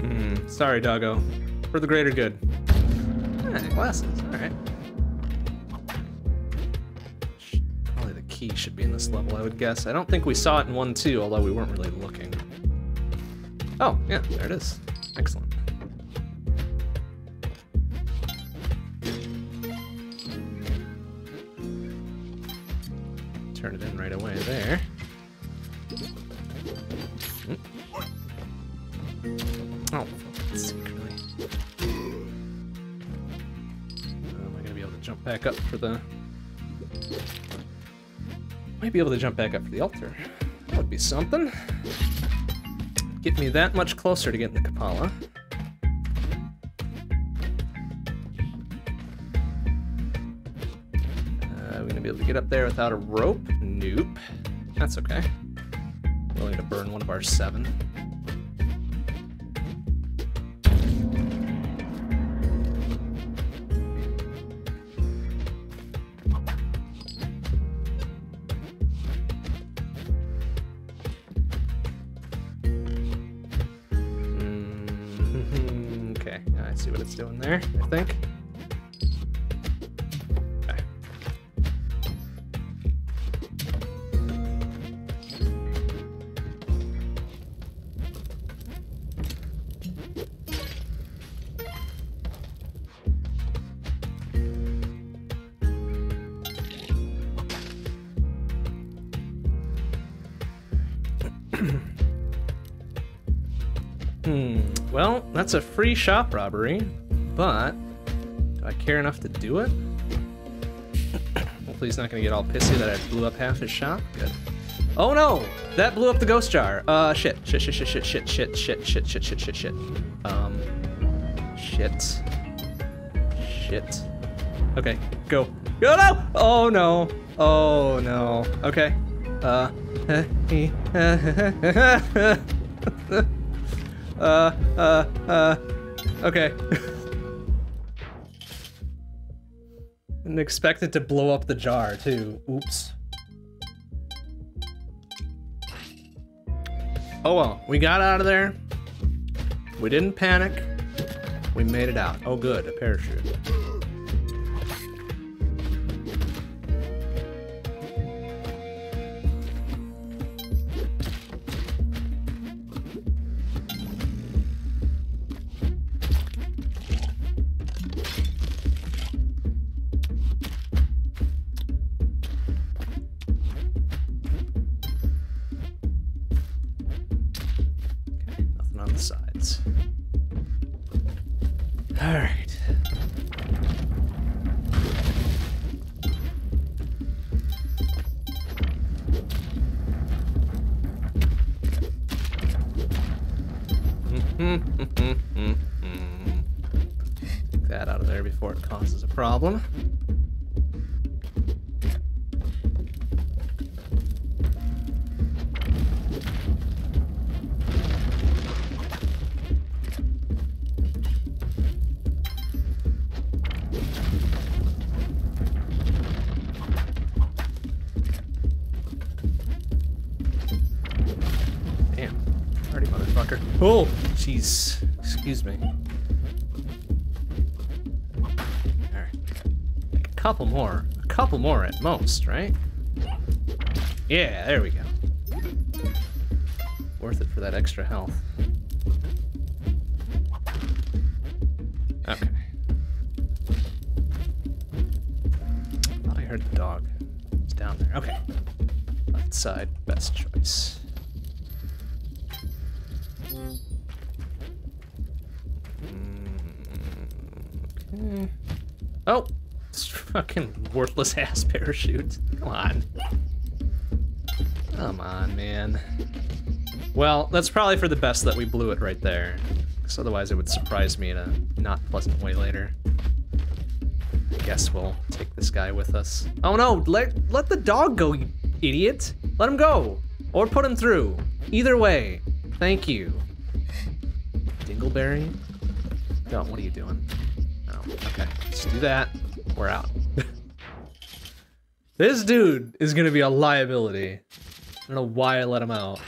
Hmm, sorry, doggo. For the greater good. Hey, glasses, this level, I would guess. I don't think we saw it in 1-2, although we weren't really looking. Oh, yeah, there it is. Be able to jump back up for the altar. That would be something. Get me that much closer to getting the Kapala. Uh, we gonna be able to get up there without a rope? Nope. That's okay. Willing to burn one of our seven. That's a free shop robbery, but do I care enough to do it? Hopefully he's not gonna get all pissy that I blew up half his shop. Good. Oh no! That blew up the ghost jar. Uh, shit. Shit, shit, shit, shit, shit, shit, shit, shit, shit, shit, shit, shit. Um, shit. Shit. Okay, go. Go no! Oh no! Oh no. Okay. Uh, uh, uh, uh, Uh, okay. Didn't expect it to blow up the jar, too. Oops. Oh well, we got out of there. We didn't panic. We made it out. Oh good, a parachute. Most, right? Yeah, there we go. Worth it for that extra health. Okay. Thought I heard the dog. It's down there. Okay. Left side, best choice. Mm, okay. Oh, fucking worthless ass parachute. Come on. Come on, man. Well, that's probably for the best that we blew it right there. Because otherwise it would surprise me in a not pleasant way later. I guess we'll take this guy with us. Oh no, let, let the dog go, you idiot. Let him go. Or put him through. Either way. Thank you. Dingleberry? No, what are you doing? Oh, okay. Let's do that. We're out. this dude is gonna be a liability. I don't know why I let him out.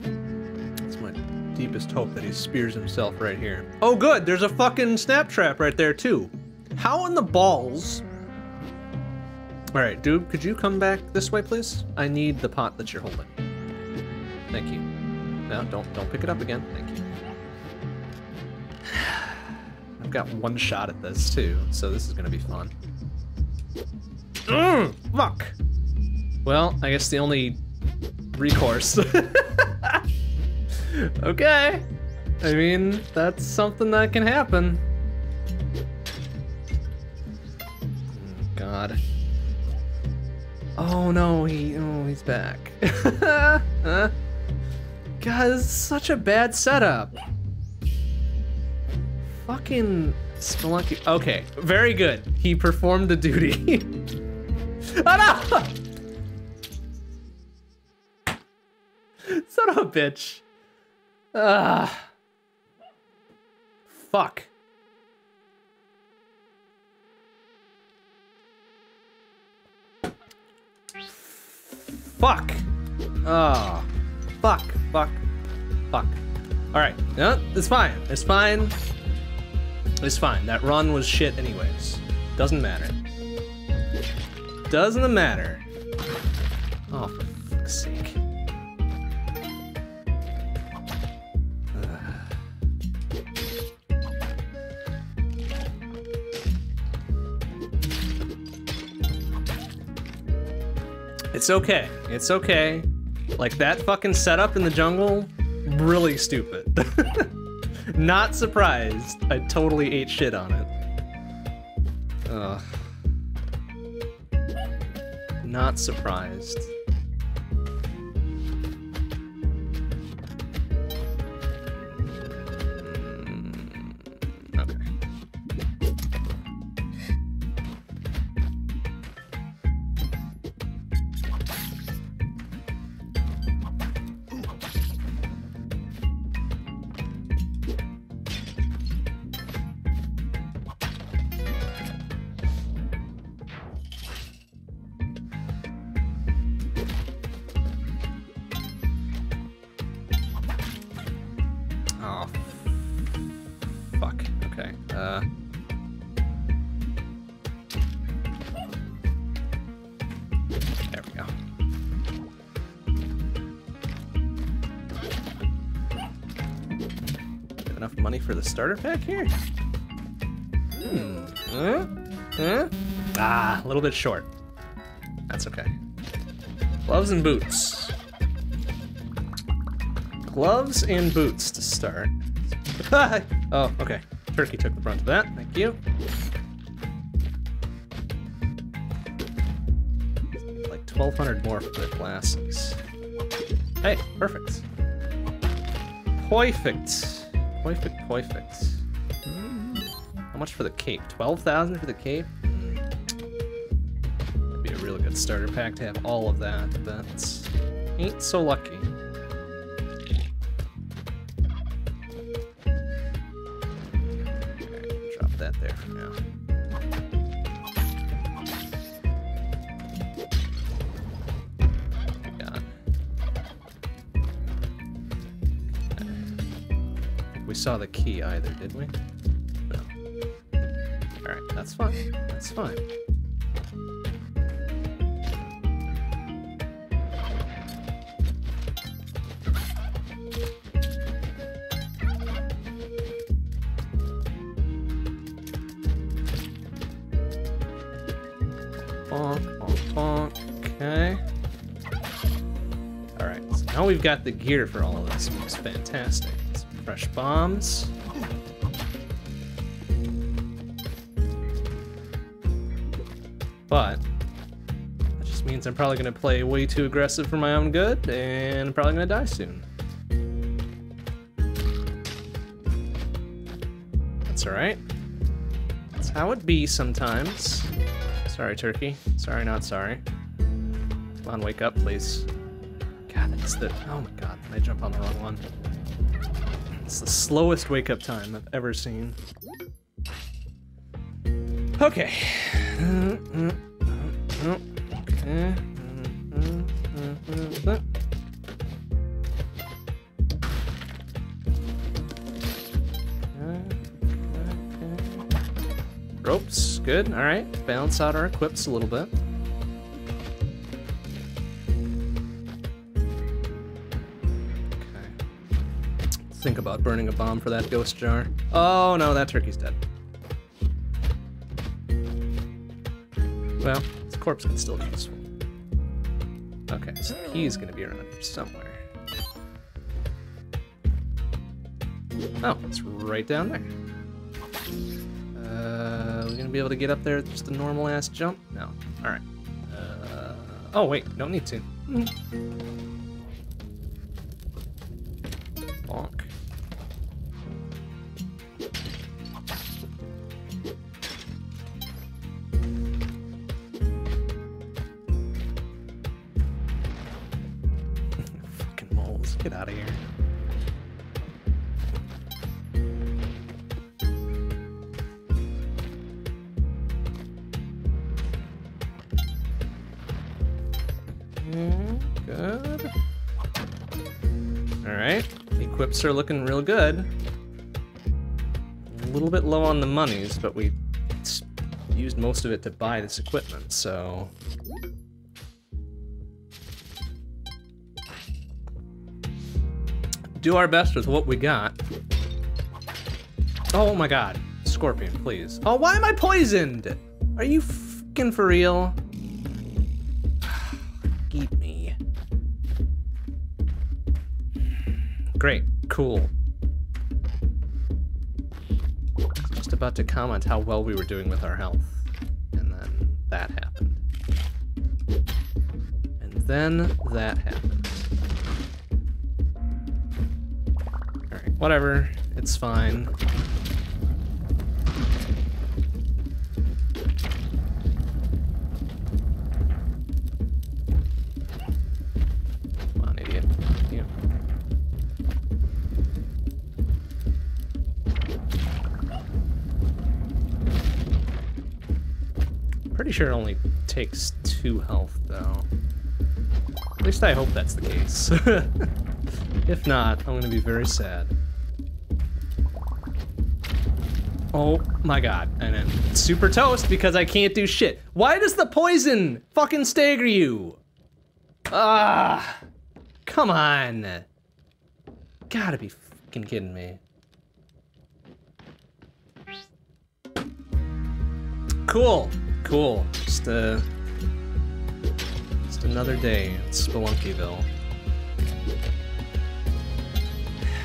It's my deepest hope that he spears himself right here. Oh good, there's a fucking snap trap right there too. How in the balls? All right, dude, could you come back this way, please? I need the pot that you're holding. Thank you. No, don't don't pick it up again. Thank you. I've got one shot at this too, so this is gonna be fun. Mm, fuck. Well, I guess the only recourse. okay. I mean, that's something that can happen. Oh, God. Oh no, he oh he's back. huh? God, this is such a bad setup. Fucking Spelunky. Okay, very good. He performed the duty. oh no! Son of a bitch. Ah. Fuck. Fuck. Ah. Fuck. Fuck. Fuck. Alright. No, it's fine. It's fine. It's fine. That run was shit anyways. Doesn't matter. Doesn't matter. Oh, for fuck's sake. It's okay. It's okay. Like that fucking setup in the jungle, really stupid. Not surprised. I totally ate shit on it. Ugh. Not surprised. Starter pack here? Hmm. Huh? Huh? Ah, a little bit short. That's okay. Gloves and boots. Gloves and boots to start. oh, okay. Turkey took the brunt of that. Thank you. Like 1,200 more for the glasses. Hey, perfect. Perfect. Perfect, perfect. How much for the cape? 12,000 for the cape? Hmm. That'd be a really good starter pack to have all of that, but ain't so lucky. saw the key either, did we? No. Alright, that's fine. That's fine. we've got the gear for all of this. It's looks fantastic. Fresh bombs. But that just means I'm probably gonna play way too aggressive for my own good, and I'm probably gonna die soon. That's alright. That's how it be sometimes. Sorry, turkey. Sorry, not sorry. Come on, wake up, please. God, that's the. Oh my god, I jump on the wrong one. The slowest wake up time I've ever seen. Okay. Ropes, good. All right, balance out our equips a little bit. Think about burning a bomb for that ghost jar. Oh no, that turkey's dead. Well, his corpse can still be useful. Okay, so he's gonna be around here somewhere. Oh, it's right down there. Uh, we're gonna be able to get up there just a normal ass jump? No. Alright. Uh, oh, wait, don't need to. Equips are looking real good. A little bit low on the monies, but we used most of it to buy this equipment, so. Do our best with what we got. Oh my god. Scorpion, please. Oh, why am I poisoned? Are you fucking for real? Eat me. Great, cool. Just about to comment how well we were doing with our health. And then that happened. And then that happened. Alright, whatever. It's fine. Sure it only takes two health, though. At least I hope that's the case. if not, I'm gonna be very sad. Oh my god. And then super toast because I can't do shit. Why does the poison fucking stagger you? Ah, come on. Gotta be fucking kidding me. Cool, cool. Just uh, just another day in Spelunkyville.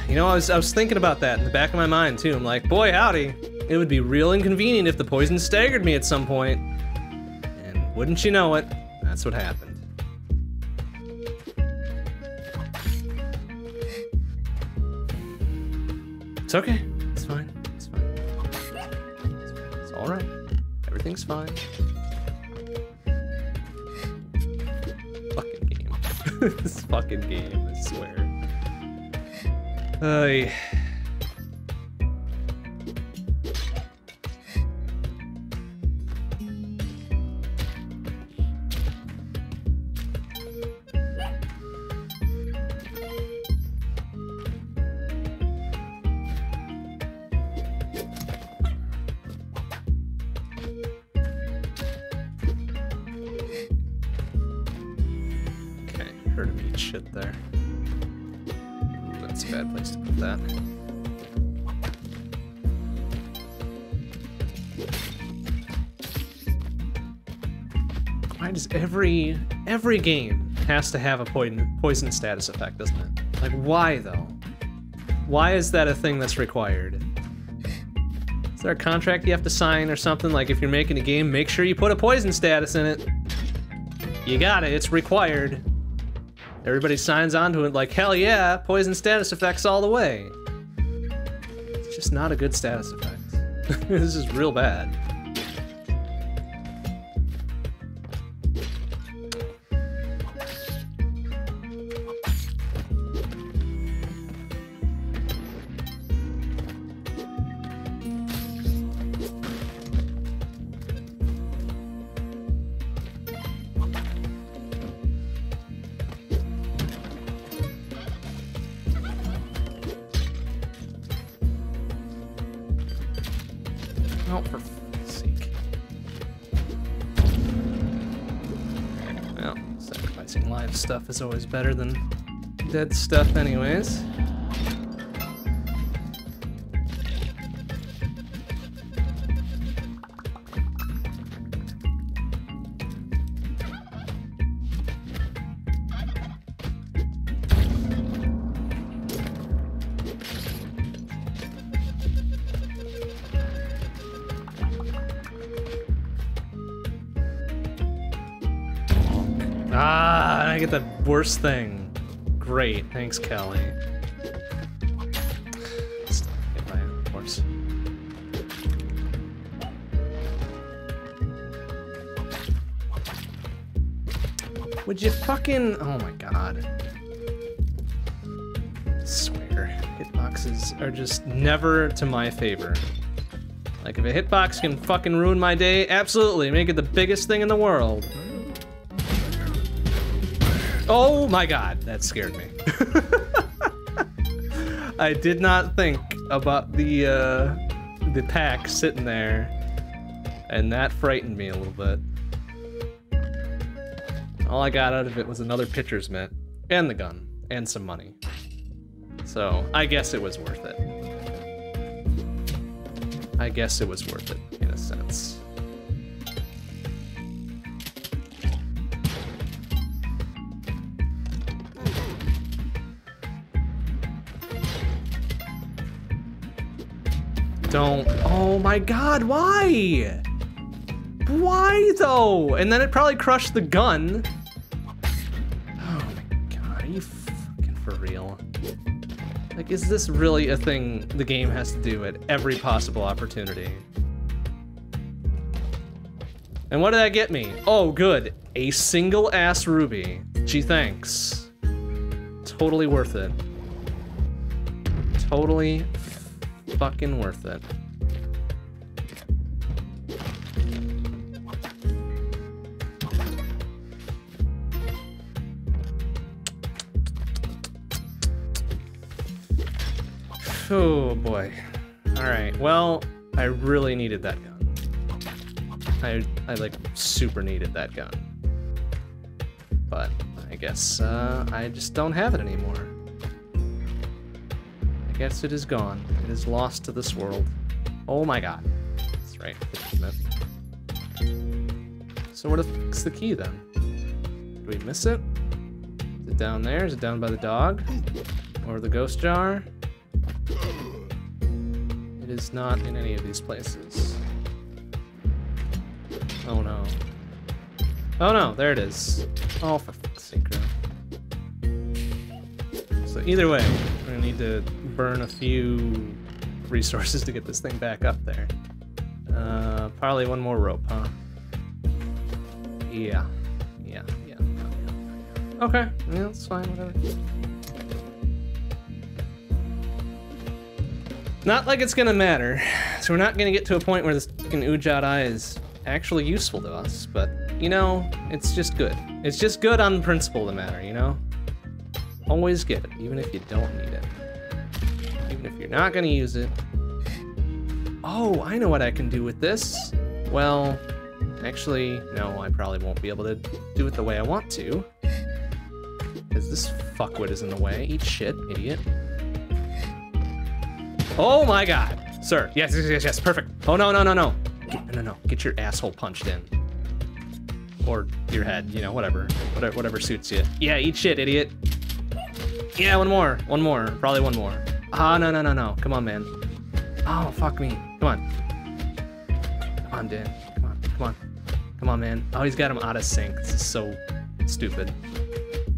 You know, I was I was thinking about that in the back of my mind too. I'm like, boy, howdy, it would be real inconvenient if the poison staggered me at some point. And wouldn't you know it, that's what happened. It's okay. It's fine. It's fine. It's, fine. it's all right. Everything's fine. Fucking game. this fucking game. I swear. Ay. Every game has to have a poison poison status effect, doesn't it? Like why though? Why is that a thing that's required? Is there a contract you have to sign or something? Like if you're making a game, make sure you put a poison status in it. You got it, it's required. Everybody signs onto it like, hell yeah, poison status effects all the way. It's just not a good status effect. this is real bad. Is always better than dead stuff anyways. Worst thing. Great, thanks, Kelly. Would you fucking? Oh my god. I swear, hitboxes are just never to my favor. Like if a hitbox can fucking ruin my day, absolutely, make it the biggest thing in the world. Oh my god, that scared me. I did not think about the uh, the pack sitting there, and that frightened me a little bit. All I got out of it was another pitcher's mitt, and the gun, and some money. So I guess it was worth it. I guess it was worth it, in a sense. Don't. Oh my god, why? Why though? And then it probably crushed the gun. Oh my god, are you fucking for real? Like, is this really a thing the game has to do at every possible opportunity? And what did that get me? Oh, good. A single ass ruby. Gee, thanks. Totally worth it. Totally fucking worth it. Oh boy. Alright, well, I really needed that gun. I, I like super needed that gun. But I guess uh, I just don't have it anymore. Guess it is gone. It is lost to this world. Oh my god. That's right. So where the fuck's the key then? Do we miss it? Is it down there? Is it down by the dog? Or the ghost jar? It is not in any of these places. Oh no. Oh no, there it is. Oh, for fuck's sake. So either way, we're gonna need to burn a few resources to get this thing back up there. Uh, probably one more rope, huh? Yeah. Yeah, yeah, yeah. Okay, yeah, that's fine, whatever. Not like it's gonna matter. So we're not gonna get to a point where this fucking Udjat Eye is actually useful to us, but, you know, it's just good. It's just good on principle to matter, you know? Always get it, even if you don't need it. Even if you're not gonna use it. Oh, I know what I can do with this. Well, actually, no, I probably won't be able to do it the way I want to. Because this fuckwit is in the way. Eat shit, idiot. Oh my god. Sir, yes, yes, yes, yes, perfect. Oh, no, no, no, no. No, no, no, get your asshole punched in. or your head, you know, whatever, whatever, whatever suits you. Yeah, eat shit, idiot. Yeah, one more, one more, probably one more. Ah, no, no, no, no, come on, man. Oh, fuck me, come on. Come on, Dan, come on, come on. Come on, man. Oh, he's got him out of sync. This is so stupid.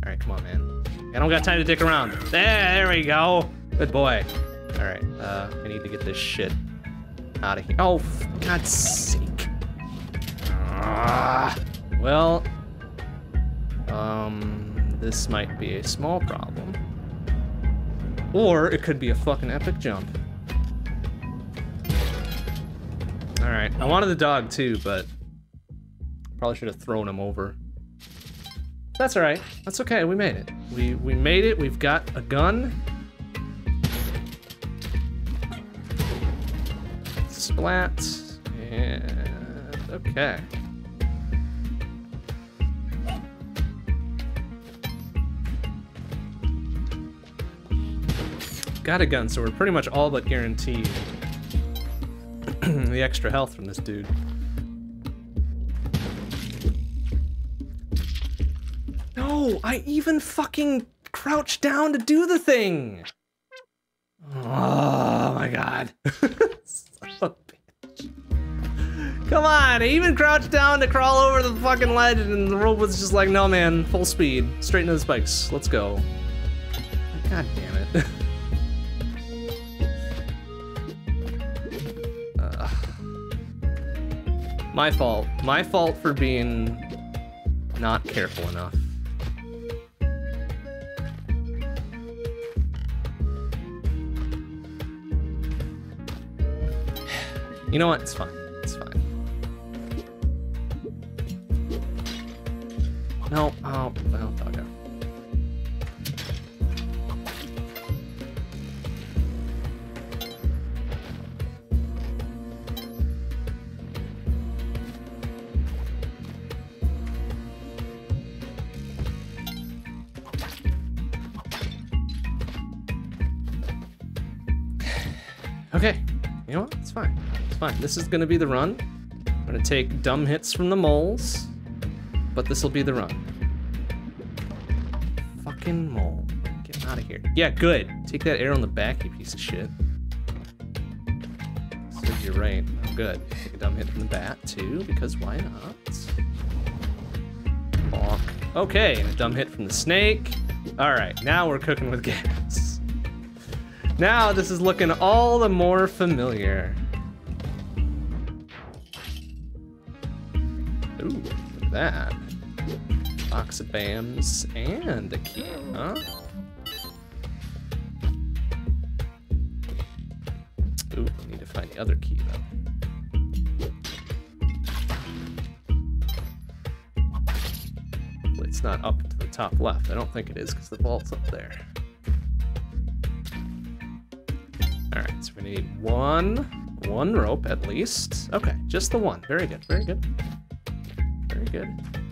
All right, come on, man. I don't got time to dick around. There, there we go. Good boy. All right, uh, I need to get this shit out of here. Oh, God's sake. Ah, well, um, this might be a small problem. Or it could be a fucking epic jump. All right, I wanted the dog too, but probably should have thrown him over. That's all right. That's okay. We made it. We we made it. We've got a gun. Splat. And okay. Got a gun, so we're pretty much all but guaranteed the extra health from this dude. No, I even fucking crouched down to do the thing. Oh my god. Come on, I even crouched down to crawl over the fucking ledge and the rope was just like, no man, full speed. Straight into the spikes. Let's go. God damn it. my fault. My fault for being not careful enough. You know what? It's fine. It's fine. No. Oh, well, doggo. Fine. It's fine. This is gonna be the run. I'm gonna take dumb hits from the moles, but this will be the run. Fucking mole. Get out of here. Yeah, good. Take that arrow in the back, you piece of shit. So you're right. Oh, good. Take a dumb hit from the bat, too, because why not? Okay, and a dumb hit from the snake. All right, now we're cooking with gas. Now this is looking all the more familiar. Ooh, look at that. Box of BAMs and a key, huh? Ooh, I need to find the other key though. It's not up to the top left. I don't think it is because the vault's up there. All right, so we need one, one rope at least. Okay, just the one. Very good, very good. Very good.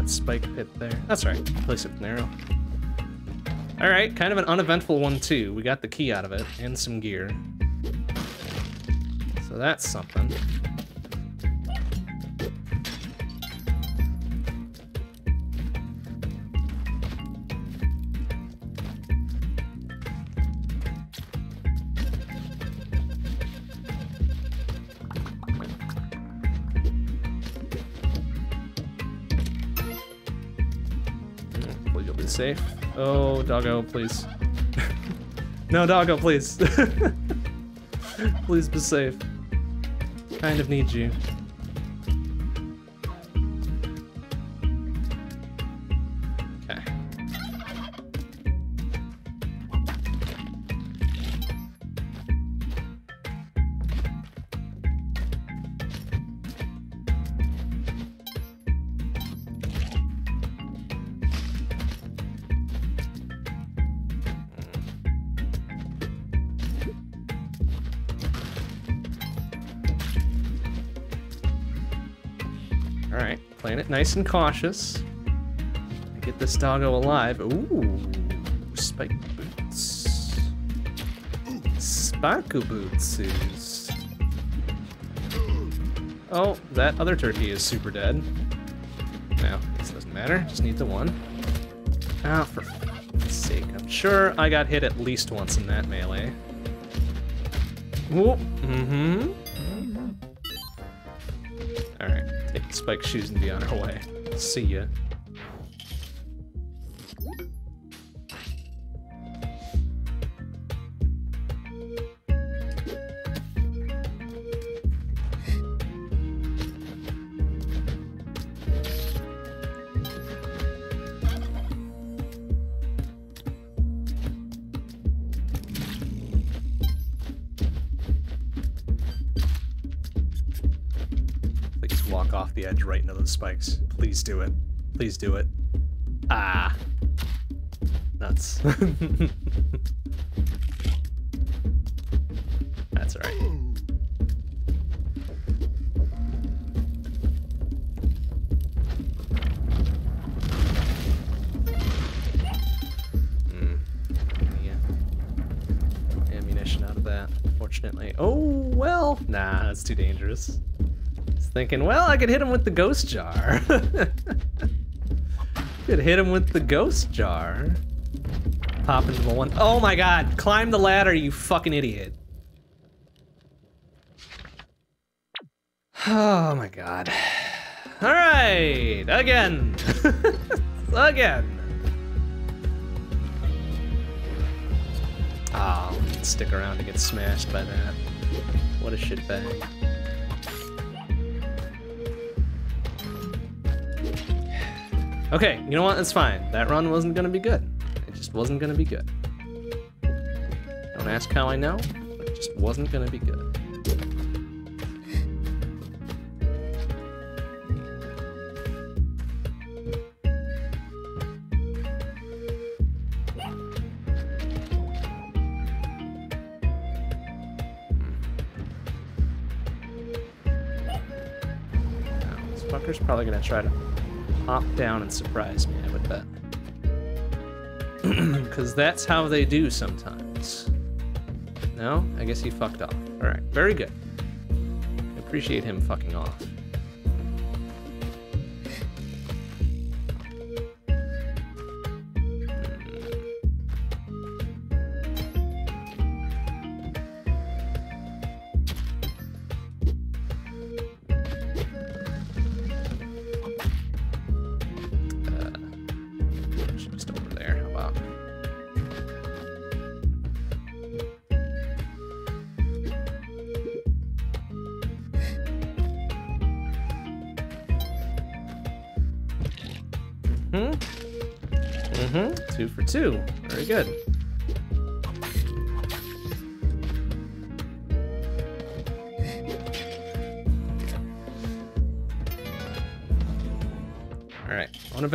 That spike pit there. That's right. Place it narrow. Alright, kind of an uneventful one too. We got the key out of it and some gear. So that's something. Safe. Oh, doggo, please. no, doggo, please. please be safe. Kind of need you. Alright, playing it nice and cautious. Get this doggo alive. Ooh, spike boots. Spaku boots is... Oh, that other turkey is super dead. No, this doesn't matter. Just need the one. Ah, for sake. I'm sure I got hit at least once in that melee. Whoop. Mm-hmm. Spike shoes and be on our way. See ya. Please do it. Please do it. Ah. Nuts. That's. Hmm. Ammunition out of that, fortunately. Oh, well. Nah, that's too dangerous thinking, well, I could hit him with the ghost jar. could hit him with the ghost jar. Pop into the one. Oh my god, climb the ladder, you fucking idiot. Oh my god. Alright, again. again. Oh, stick around to get smashed by that. What a shitbag. Okay, you know what? That's fine. That run wasn't gonna be good. It just wasn't gonna be good. Don't ask how I know, but it just wasn't gonna be good. Hmm. fucker's probably gonna try to hop down and surprise me, I would bet. Because that's how they do sometimes. No? I guess he fucked off. Alright, very good. I appreciate him fucking off.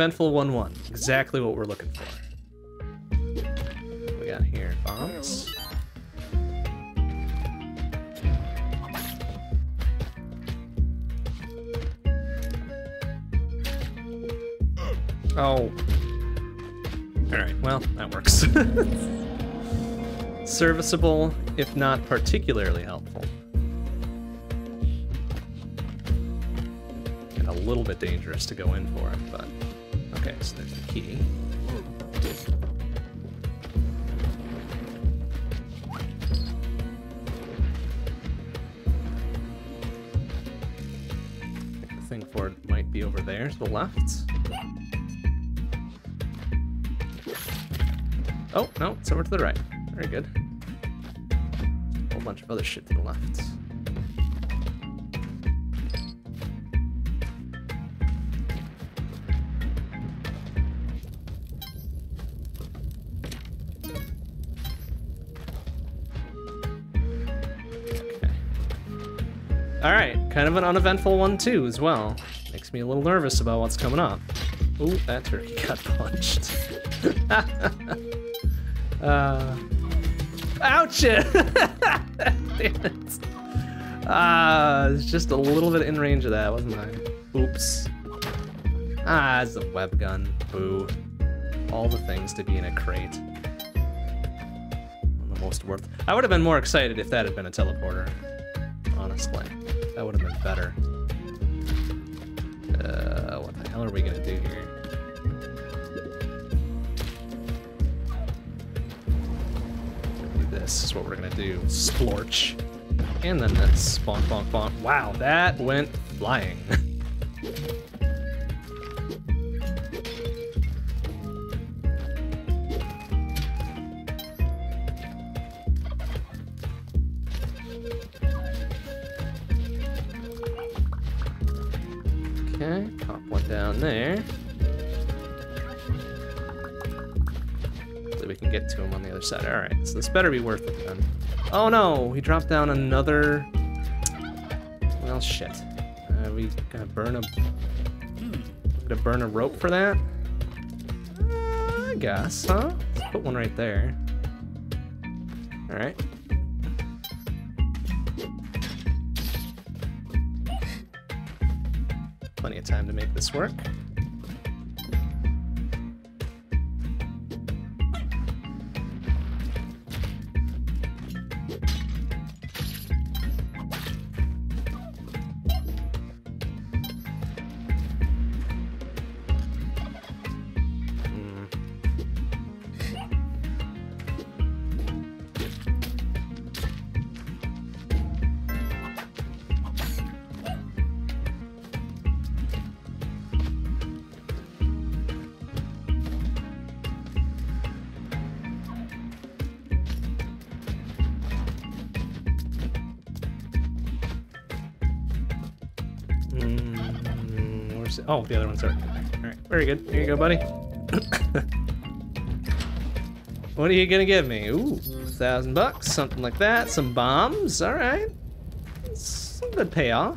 Uneventful 1-1. Exactly what we're looking for. What we got here? Bombs? Oh. Alright, well, that works. Serviceable, if not particularly helpful. And a little bit dangerous to go in for it, but... Okay, so there's the key. the thing for it might be over there to the left. Oh, no, it's over to the right. Very good. A whole bunch of other shit to the left. Kind of an uneventful one too as well. Makes me a little nervous about what's coming up. Ooh, that turkey got punched. Uh, ouch! It. Ah, it's just a little bit in range of that, wasn't I? Oops. Ah, it's a web gun. Boo. All the things to be in a crate. The most worth. I would have been more excited if that had been a teleporter. Honestly, that would have been better. Uh, what the hell are we gonna do here? This is what we're gonna do. Splorch. And then that's bonk, bonk, bonk. Wow, that went flying. better be worth it then. Oh no, he dropped down another... Well, shit. Uh, we gonna burn a... Gonna burn a rope for that? Uh, I guess, huh? Let's put one right there. Alright. Plenty of time to make this work. Oh, the other one's already there. All right, very good. Here you go, buddy. what are you gonna give me? Ooh, a thousand bucks, something like that. Some bombs. All right, some good payoff.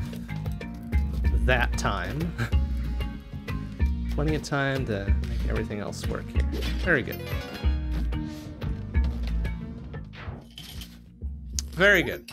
That time. Plenty of time to make everything else work here. Very good. Very good.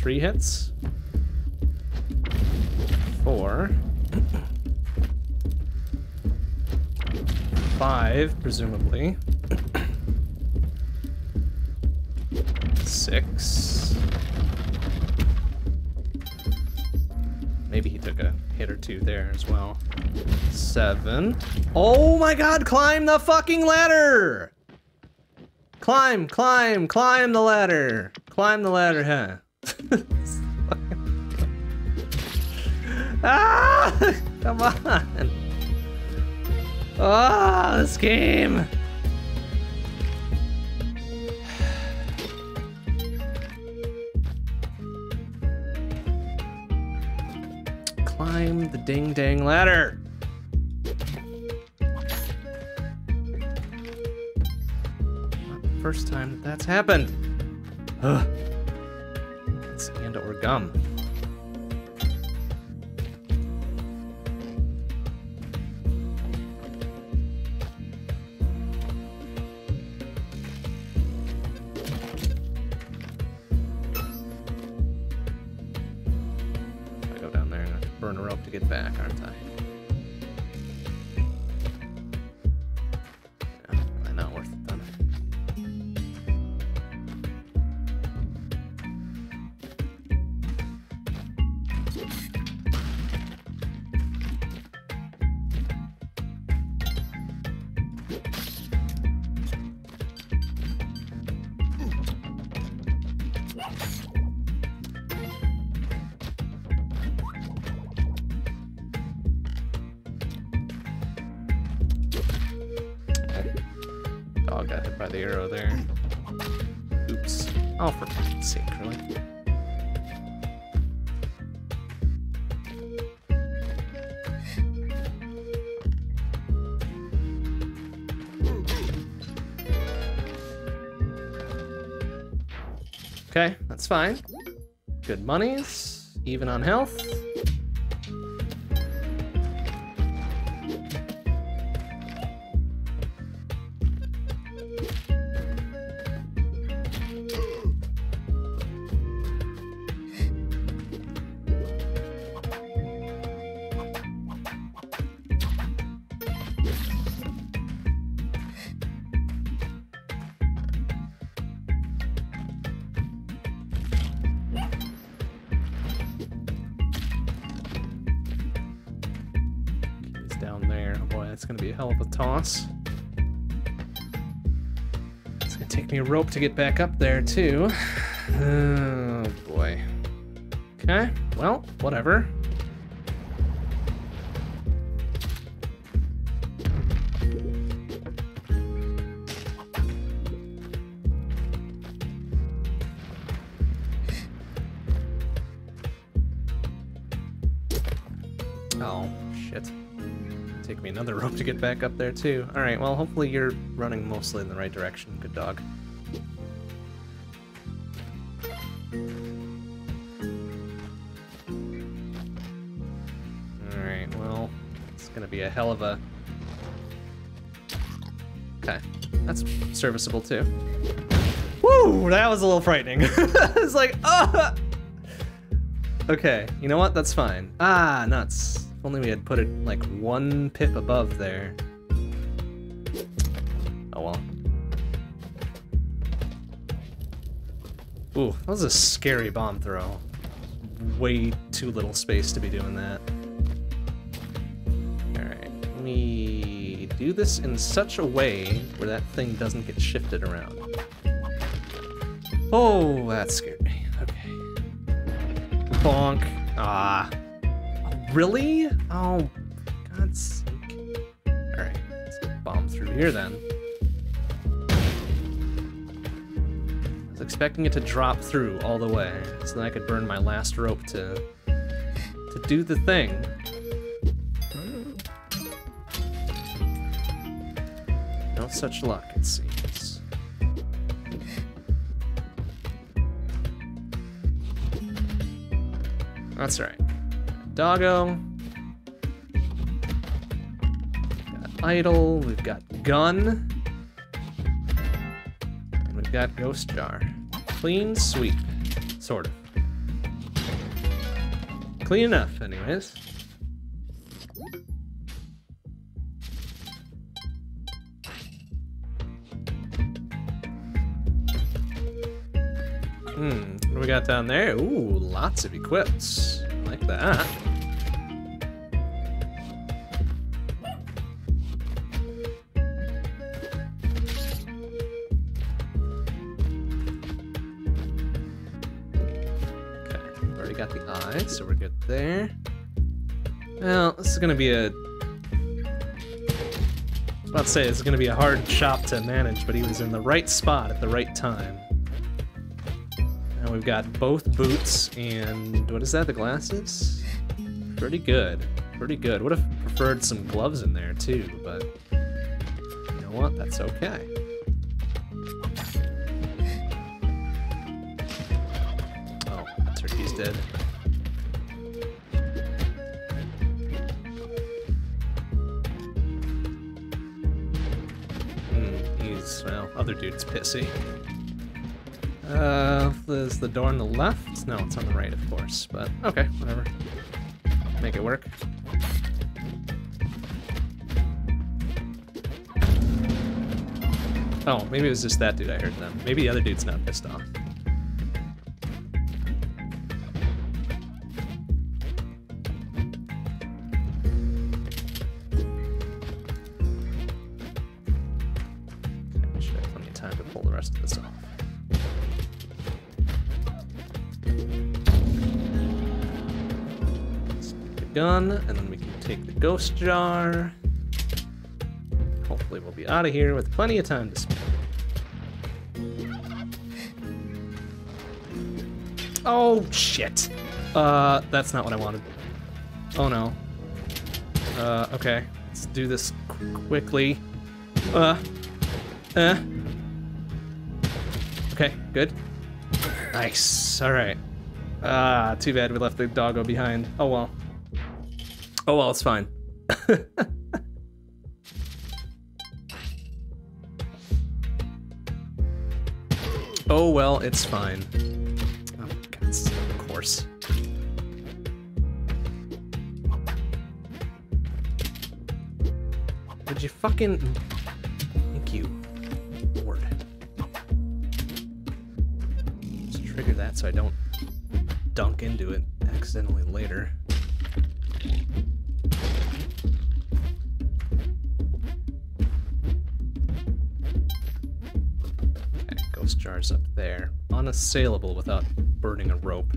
Three hits? Four. Five, presumably. Six. Maybe he took a hit or two there as well. Seven. Oh my god, climb the fucking ladder! Climb, climb, climb the ladder. Climb the ladder, huh? Ah! Come on! Ah, this game! Climb the ding dang ladder! First time that that's happened. Ugh. It's and or gum. Get back, aren't Dog got hit by the arrow there. Oops. Oh, for fuck's sake, really? Okay, that's fine. Good monies, even on health. Rope to get back up there too. Oh boy. Okay, well, whatever. Oh, shit. Take me another rope to get back up there too. Alright, well hopefully you're running mostly in the right direction. Good dog. Hell of a... Okay, that's serviceable too. Woo! That was a little frightening. it's like, ah! Okay, you know what? That's fine. Ah, nuts. If only we had put it like one pip above there. Oh well. Ooh, that was a scary bomb throw. Way too little space to be doing that. Do this in such a way where that thing doesn't get shifted around. Oh, that scared me. Okay. Bonk. Ah. Oh, really? Oh, God's sake. Alright, let's bomb through here then. I was expecting it to drop through all the way, so then I could burn my last rope to to do the thing. Such luck, it seems. That's right. Doggo. Got idol. We've got gun. And we've got ghost jar. Clean sweep. Sort of. Clean enough, anyways. Down there? Ooh, lots of equips. Like that. Okay, already got the eye, so we're good there. Well, this is gonna be a. I was about to say this is gonna be a hard shop to manage, but he was in the right spot at the right time. Now we've got both boots and what is that? The glasses? Pretty good. Pretty good. Would have preferred some gloves in there too, but you know what? That's okay. Oh, turkey's dead. Hmm, he's well, other dude's pissy. Uh, there's the door on the left? No, it's on the right, of course, but okay, whatever. Make it work. Oh, maybe it was just that dude I heard them. Maybe the other dude's not pissed off. Gun, and then we can take the ghost jar. Hopefully we'll be out of here with plenty of time to spare. Oh, shit. Uh, that's not what I wanted. Oh, no. Uh, okay. Let's do this qu quickly. Uh. Uh. Okay, good. Nice. All right. Ah, too bad we left the doggo behind. Oh well. Oh well, it's fine. oh well, it's fine. Oh, God, of course. Would you fucking... Thank you. Lord. Let's trigger that so I don't dunk into it accidentally later. There. Unassailable without burning a rope.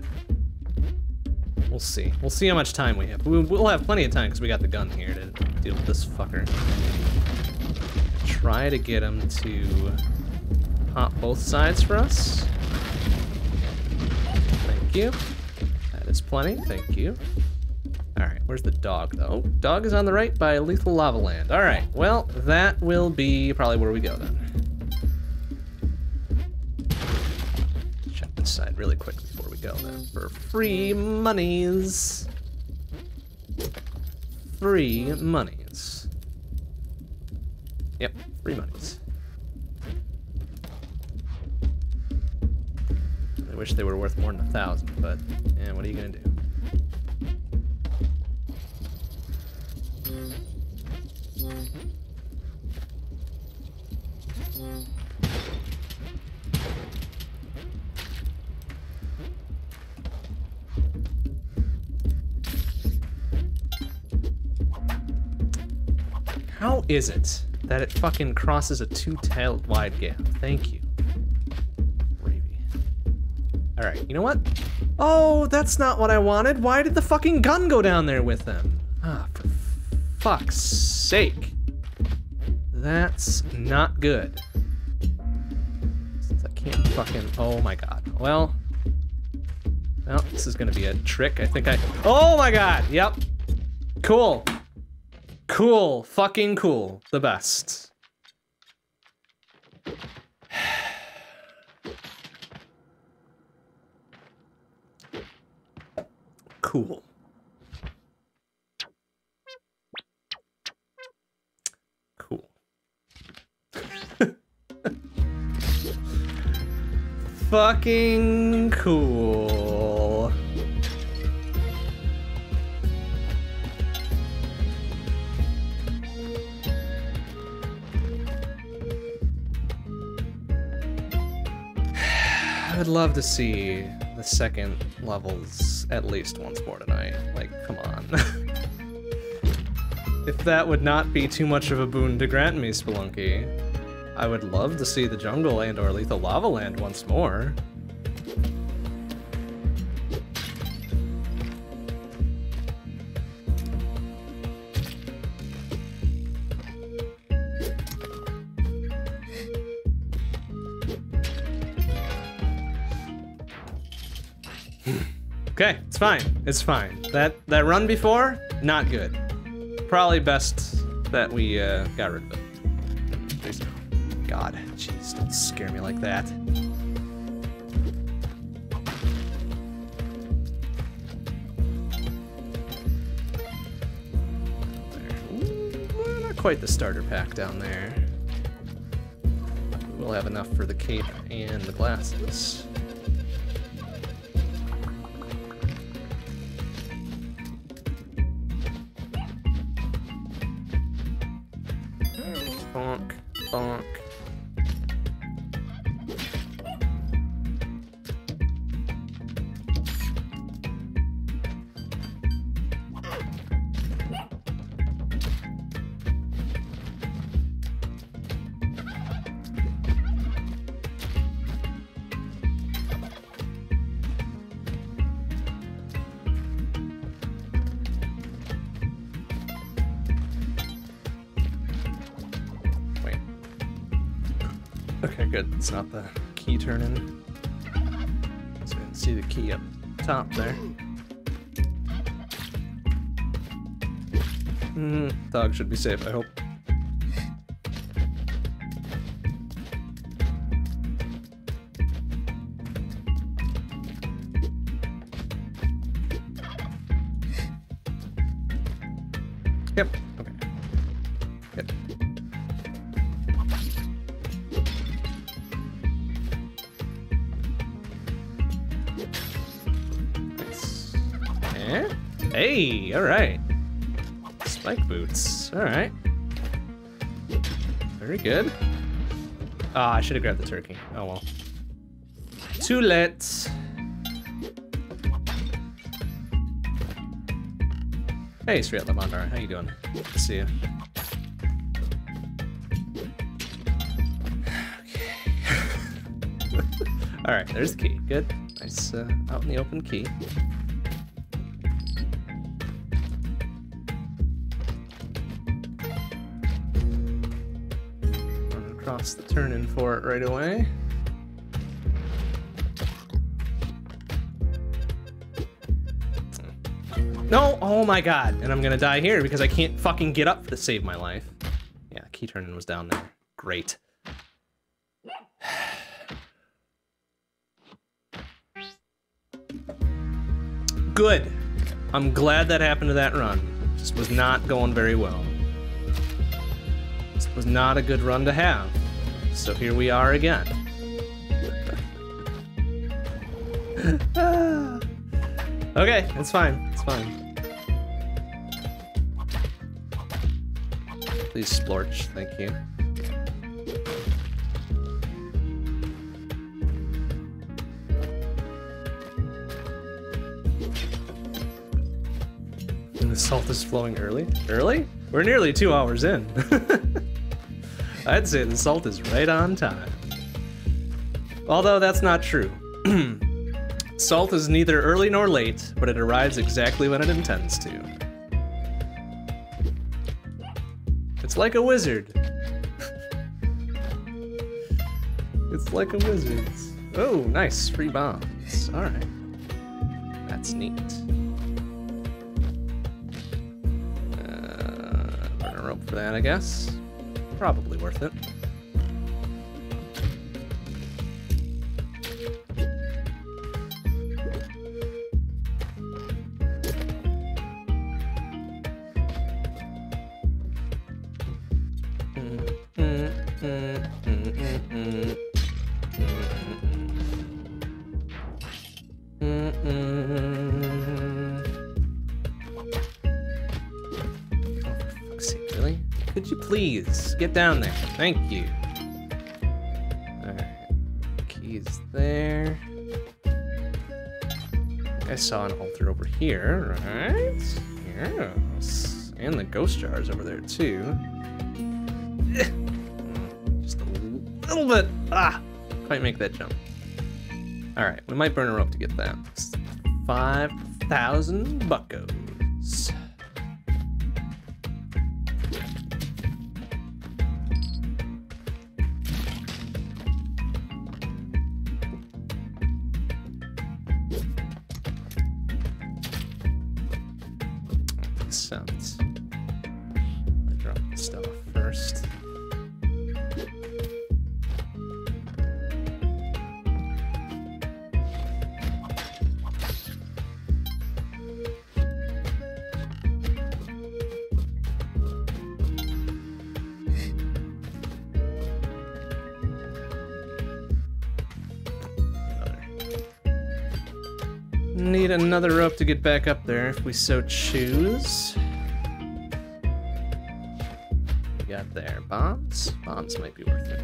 We'll see. We'll see how much time we have. We'll have plenty of time because we got the gun here to deal with this fucker. Try to get him to pop both sides for us. Thank you. That is plenty. Thank you. All right, where's the dog though? Dog is on the right by Lethal Lava Land. All right, well, that will be probably where we go then. Really quick before we go then. For free monies. Free monies. Yep, free monies. I wish they were worth more than a thousand, but yeah, what are you gonna do? How is it that it fucking crosses a two-tailed wide gap? Thank you. Gravy. Alright, you know what? Oh, that's not what I wanted. Why did the fucking gun go down there with them? Ah, for fuck's sake. That's not good. Since I can't fucking... Oh my god. Well... Well, this is gonna be a trick. I think I... Oh my god! Yep. Cool. Cool. Fucking cool. The best. cool. Cool. Fucking cool. I would love to see the second levels at least once more tonight. Like, come on. if that would not be too much of a boon to grant me, Spelunky, I would love to see the jungle and or lethal lava land once more. Okay, it's fine. It's fine. That that run before, not good. Probably best that we uh, got rid of it. God, jeez, don't scare me like that. Not quite the starter pack down there. We'll have enough for the cape and the glasses. Bonk, Okay, good. It's not the key turning. So I can see the key up top there. Mm, dog should be safe, I hope. All right. Spike boots. All right. Very good. Ah, I should have grabbed the turkey. Oh well. Too late. Hey, Sriat Lamandar, how you doing? Good to see you. Okay. All right, there's the key. Good. Nice uh, out in the open key. Across the turn in for it right away. No! Oh my god! And I'm gonna die here because I can't fucking get up to save my life. Yeah, key turning was down there. Great. Good. I'm glad that happened to that run. Just was not going very well. This was not a good run to have. So here we are again. okay, it's fine. It's fine. Please splorch, thank you. And the salt is flowing early? Early? We're nearly two hours in. I'd say the salt is right on time. Although that's not true. salt is neither early nor late, but it arrives exactly when it intends to. It's like a wizard. it's like a wizard. Oh, nice. Free bombs. Alright. That's neat. Uh, burn a rope for that, I guess. Probably worth it. Get down there? Thank you. Alright. Keys there. I saw an altar over here, right? Yes. And the ghost jars over there, too. Just a little bit. Ah! Quite make that jump. Alright, we might burn a rope to get that. 5,000 buckos. To get back up there if we so choose. We got there. Bombs? Bombs might be worth it.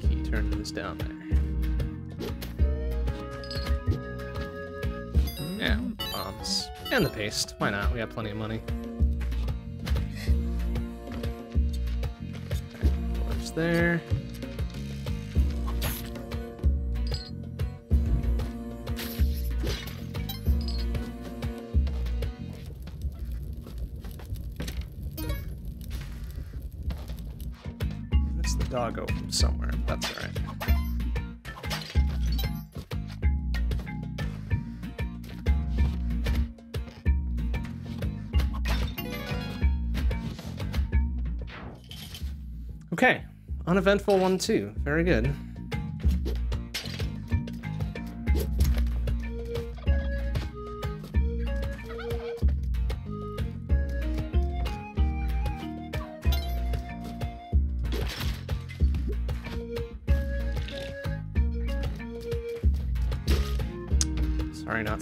Key turn this down there. Yeah, bombs. And the paste. Why not? We got plenty of money. There. Doggo somewhere. That's alright. Okay, uneventful one too. Very good.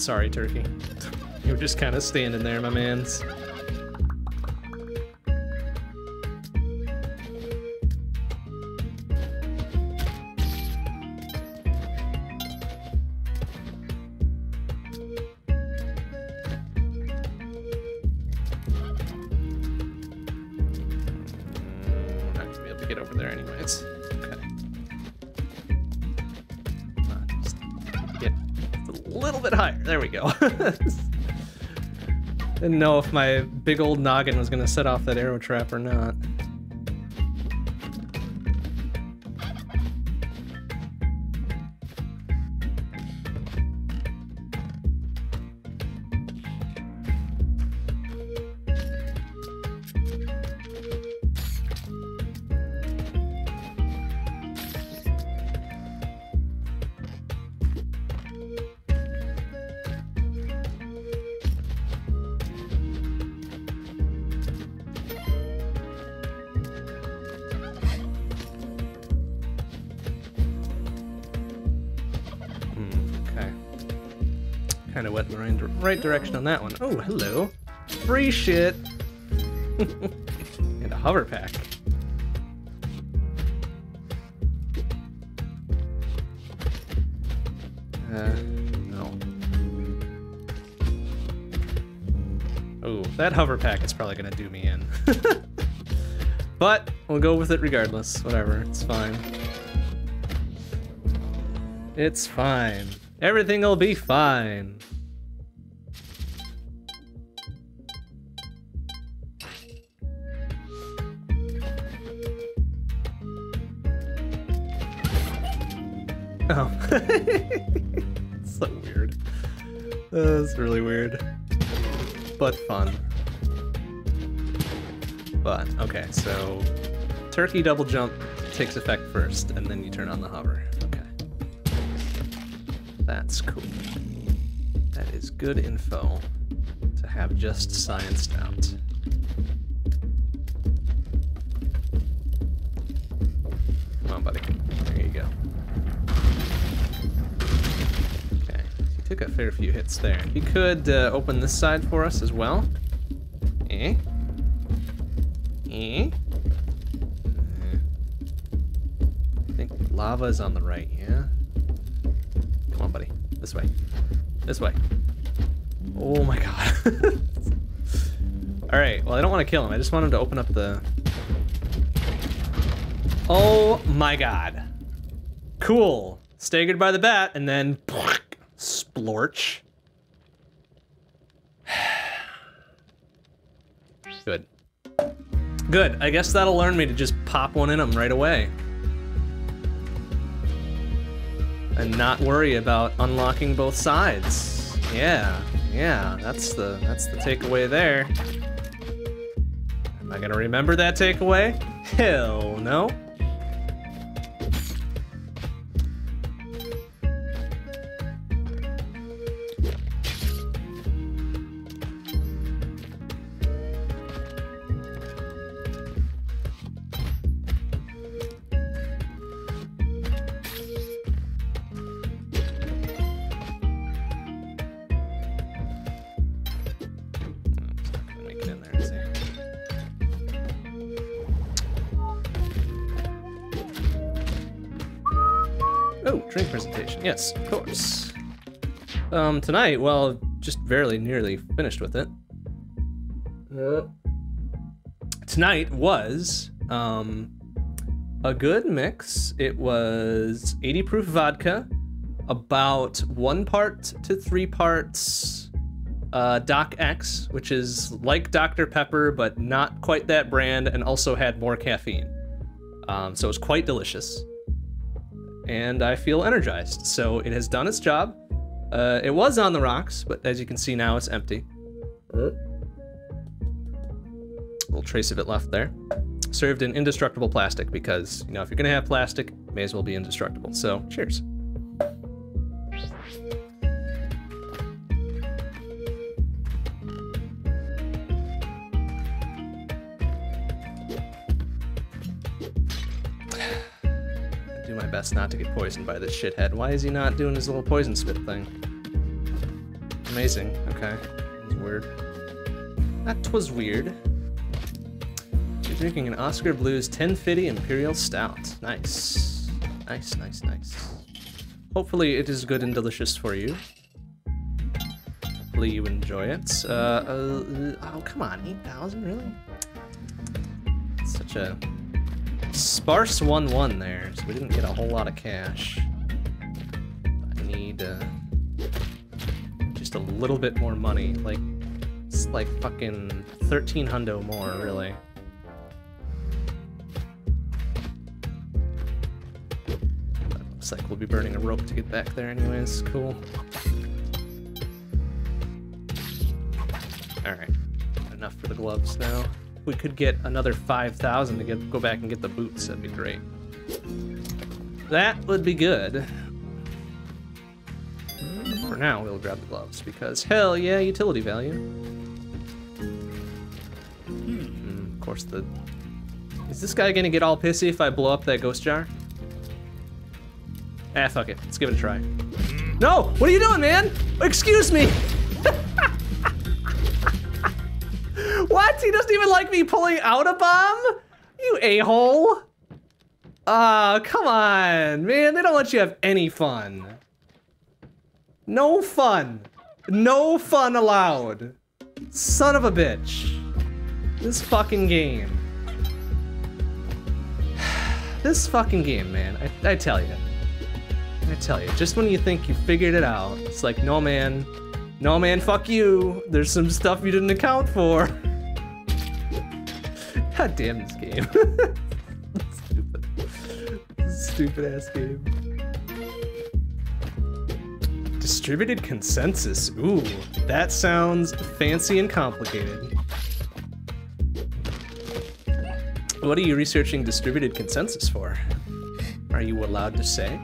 Sorry, Turkey. you were just kind of standing there, my mans. Know if my big old noggin was gonna set off that arrow trap or not. Direction on that one. Oh, hello. Free shit. and a hover pack. Uh, no. Oh, that hover pack is probably gonna do me in. but we'll go with it regardless. Whatever, it's fine. It's fine. Everything will be fine. Turkey double jump takes effect first, and then you turn on the hover. Okay. That's cool. That is good info to have just scienced out. Come on, buddy. There you go. Okay. He took a fair few hits there. He could uh, open this side for us as well. On the right, yeah? Come on, buddy. This way. This way. Oh my god. Alright, well, I don't want to kill him. I just want him to open up the... Oh my god. Cool. Staggered by the bat, and then... Splorch. Good. Good. I guess that'll learn me to just pop one in him right away. And not worry about unlocking both sides. Yeah, yeah, that's the that's the takeaway there. Am I gonna remember that takeaway? Hell no. Um, tonight, well, just barely nearly finished with it. Uh, tonight was um a good mix. It was 80 proof vodka, about one part to three parts uh, Doc X, which is like Dr. Pepper, but not quite that brand, and also had more caffeine. Um, so it's quite delicious. And I feel energized. So it has done its job. Uh, it was on the rocks, but as you can see now, it's empty. Little trace of it left there. Served in indestructible plastic because, you know, if you're gonna have plastic, may as well be indestructible. So, cheers. Not to get poisoned by this shithead. Why is he not doing his little poison spit thing? Amazing. Okay. That was weird. That was weird. You're drinking an Oskar Blues 1050 Imperial Stout. Nice. Nice, nice, nice. Hopefully it is good and delicious for you. Hopefully you enjoy it. Uh, uh, oh, come on. 8,000? Really? Such a sparse 1-1 there, so we didn't get a whole lot of cash. I need uh, just a little bit more money, like it's like fucking 13 hundo more, really. Looks like we'll be burning a rope to get back there anyways, cool. Alright, enough for the gloves now we could get another 5,000 to get go back and get the boots, that'd be great. That would be good. For now, we'll grab the gloves, because hell yeah, utility value. Mm, of course, the... Is this guy gonna get all pissy if I blow up that ghost jar? Ah, fuck it. Let's give it a try. No! What are you doing, man? Excuse me! What? He doesn't even like me pulling out a bomb? You a-hole. Ah, uh, come on, man. They don't let you have any fun. No fun. No fun allowed. Son of a bitch. This fucking game. This fucking game, man. I, I tell you. I tell you, just when you think you figured it out, it's like, no man, no man, fuck you. There's some stuff you didn't account for. God damn this game. Stupid. Stupid ass game. Distributed consensus. Ooh, that sounds fancy and complicated. What are you researching distributed consensus for? Are you allowed to say?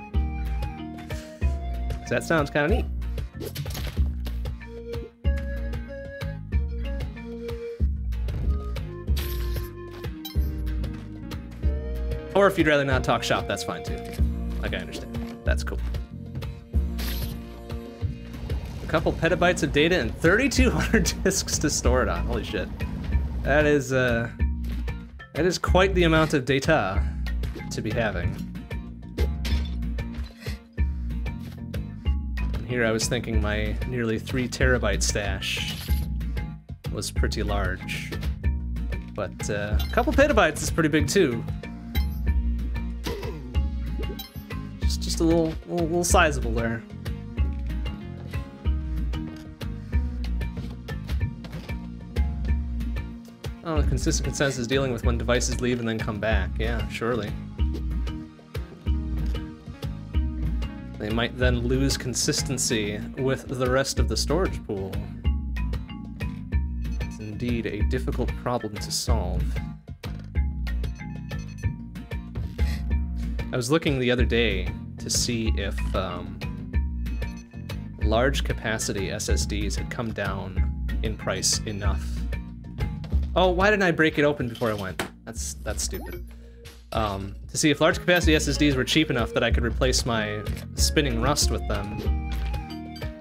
That sounds kind of neat. Or if you'd rather not talk shop, that's fine too. Like, I understand. That's cool. A couple petabytes of data and 3,200 disks to store it on. Holy shit. That is, uh... That is quite the amount of data to be having. And here I was thinking my nearly 3 terabyte stash was pretty large. But uh, a couple petabytes is pretty big too. A little, little, little sizable there. Oh, consistent consensus dealing with when devices leave and then come back. Yeah, surely. They might then lose consistency with the rest of the storage pool. It's indeed a difficult problem to solve. I was looking the other day to see if um, large capacity SSDs had come down in price enough. Oh, why didn't I break it open before I went? That's that's stupid. Um, to see if large capacity SSDs were cheap enough that I could replace my spinning rust with them.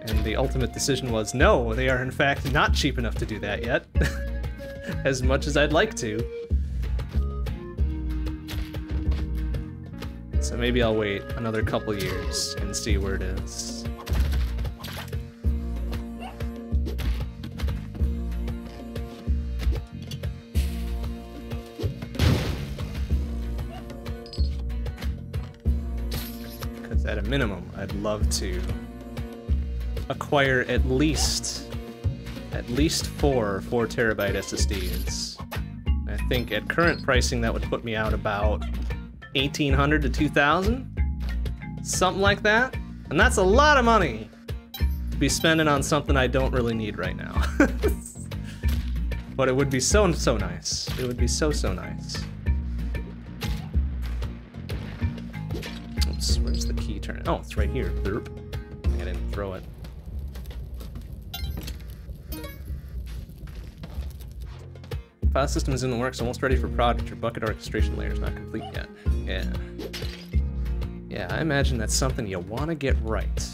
And the ultimate decision was no, they are in fact not cheap enough to do that yet. as much as I'd like to. So maybe I'll wait another couple years and see where it is. Because at a minimum, I'd love to acquire at least at least four 4 terabyte SSDs. I think at current pricing that would put me out about 1800 to 2000? Something like that? And that's a lot of money to be spending on something I don't really need right now. but it would be so, so nice. It would be so, so nice. Oops, where's the key turn? Oh, it's right here. Derp. I didn't throw it. File system is in the works, almost ready for prod, but your bucket orchestration layer is not complete yet. Yeah. Yeah, I imagine that's something you want to get right.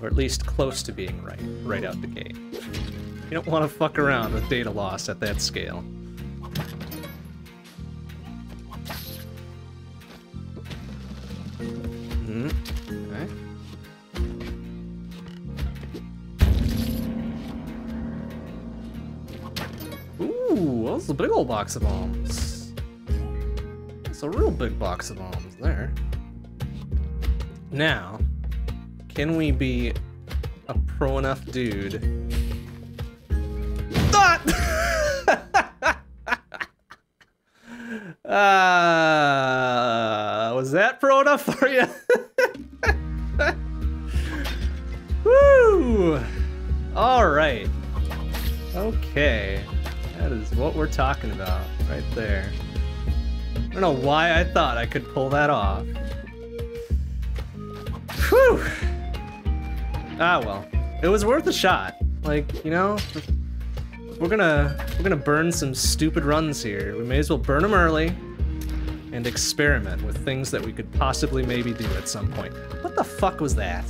Or at least close to being right, right out the gate. You don't want to fuck around with data loss at that scale. Hmm. Okay. Ooh, that's a big old box of bombs. A real big box of bombs there. Now, can we be a pro enough dude? Ah! uh, was that pro enough for you? Woo! All right. Okay. That is what we're talking about right there. Don't know why I thought I could pull that off. Whew! Ah well. It was worth a shot. Like, you know, we're gonna we're gonna burn some stupid runs here. We may as well burn them early and experiment with things that we could possibly maybe do at some point. What the fuck was that?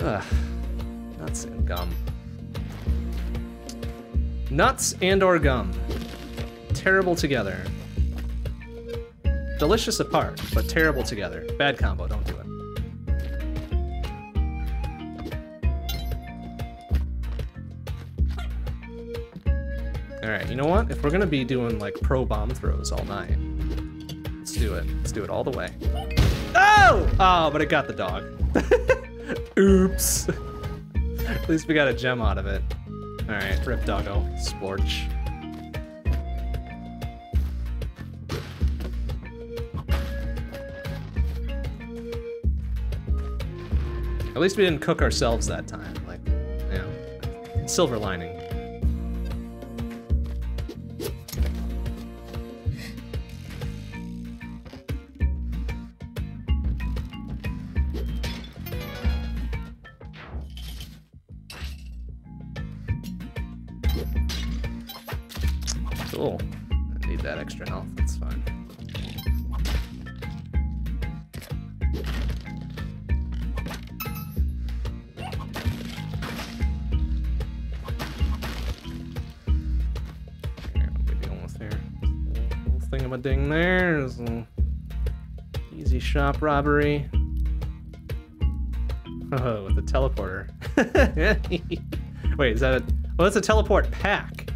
Ugh. Nuts and gum. Nuts and or gum. Terrible together. Delicious apart, but terrible together. Bad combo, don't do it. Alright, you know what? If we're gonna be doing like pro bomb throws all night, let's do it. Let's do it all the way. Oh! Oh, but it got the dog. Oops. At least we got a gem out of it. Alright, rip doggo. Splorch. At least we didn't cook ourselves that time. Like, know, silver lining. Shop robbery. Oh, with the teleporter. Wait, is that a... Oh, that's a teleport pack.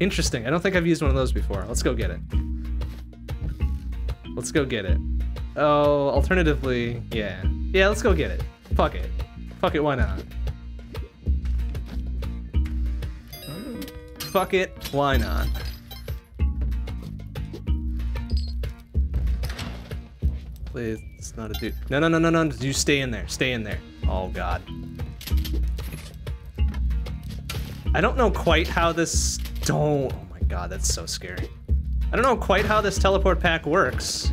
Interesting. I don't think I've used one of those before. Let's go get it. Let's go get it. Oh, alternatively, yeah. Yeah, let's go get it. Fuck it. Fuck it, why not? Fuck it, why not? Please, it's not a dude. No, no, no, no, no, you stay in there. Stay in there. Oh, God. I don't know quite how this... Don't... Oh my god, that's so scary. I don't know quite how this teleport pack works.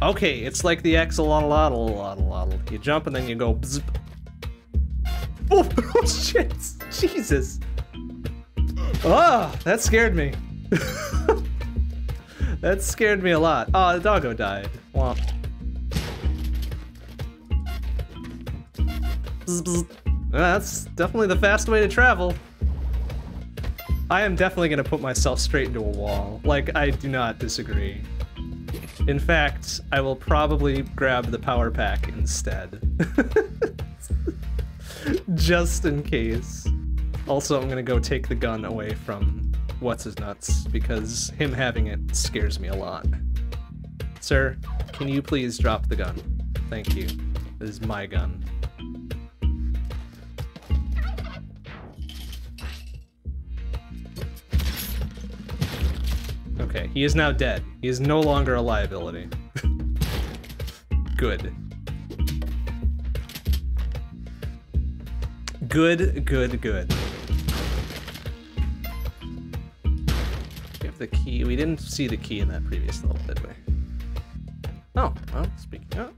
Okay, it's like the axolotl. You jump and then you go bzz. Oh, oh shit! Jesus! Oh, that scared me. that scared me a lot. Oh, the doggo died. Womp. Bzz, bzz. Ah, that's definitely the fast way to travel. I am definitely gonna put myself straight into a wall. Like, I do not disagree. In fact, I will probably grab the power pack instead. Just in case. Also, I'm gonna go take the gun away from What's His Nuts, because him having it scares me a lot. Sir, can you please drop the gun? Thank you. This is my gun. Okay, he is now dead. He is no longer a liability. Good. Good, good, good. The key. We didn't see the key in that previous level, did we? Oh, well, speaking of.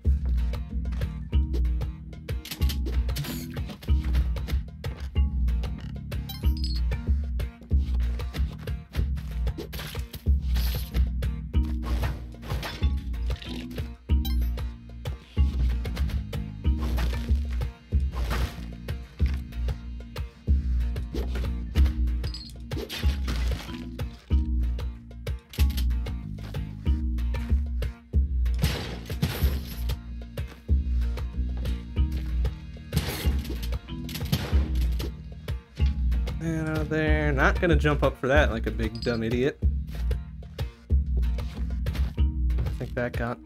Gonna jump up for that like a big dumb idiot. I think that got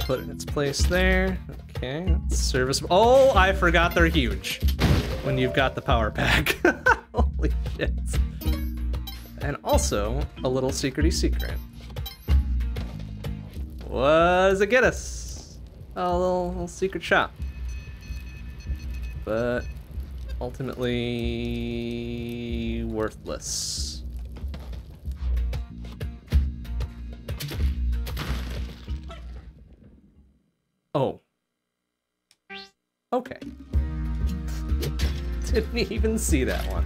put in its place there. Okay, that's serviceable. Oh, I forgot they're huge when you've got the power pack. Holy shit. And also, a little secrety secret. What does it get us? A little, little secret shop. But ultimately worthless. Oh. Okay. Didn't even see that one.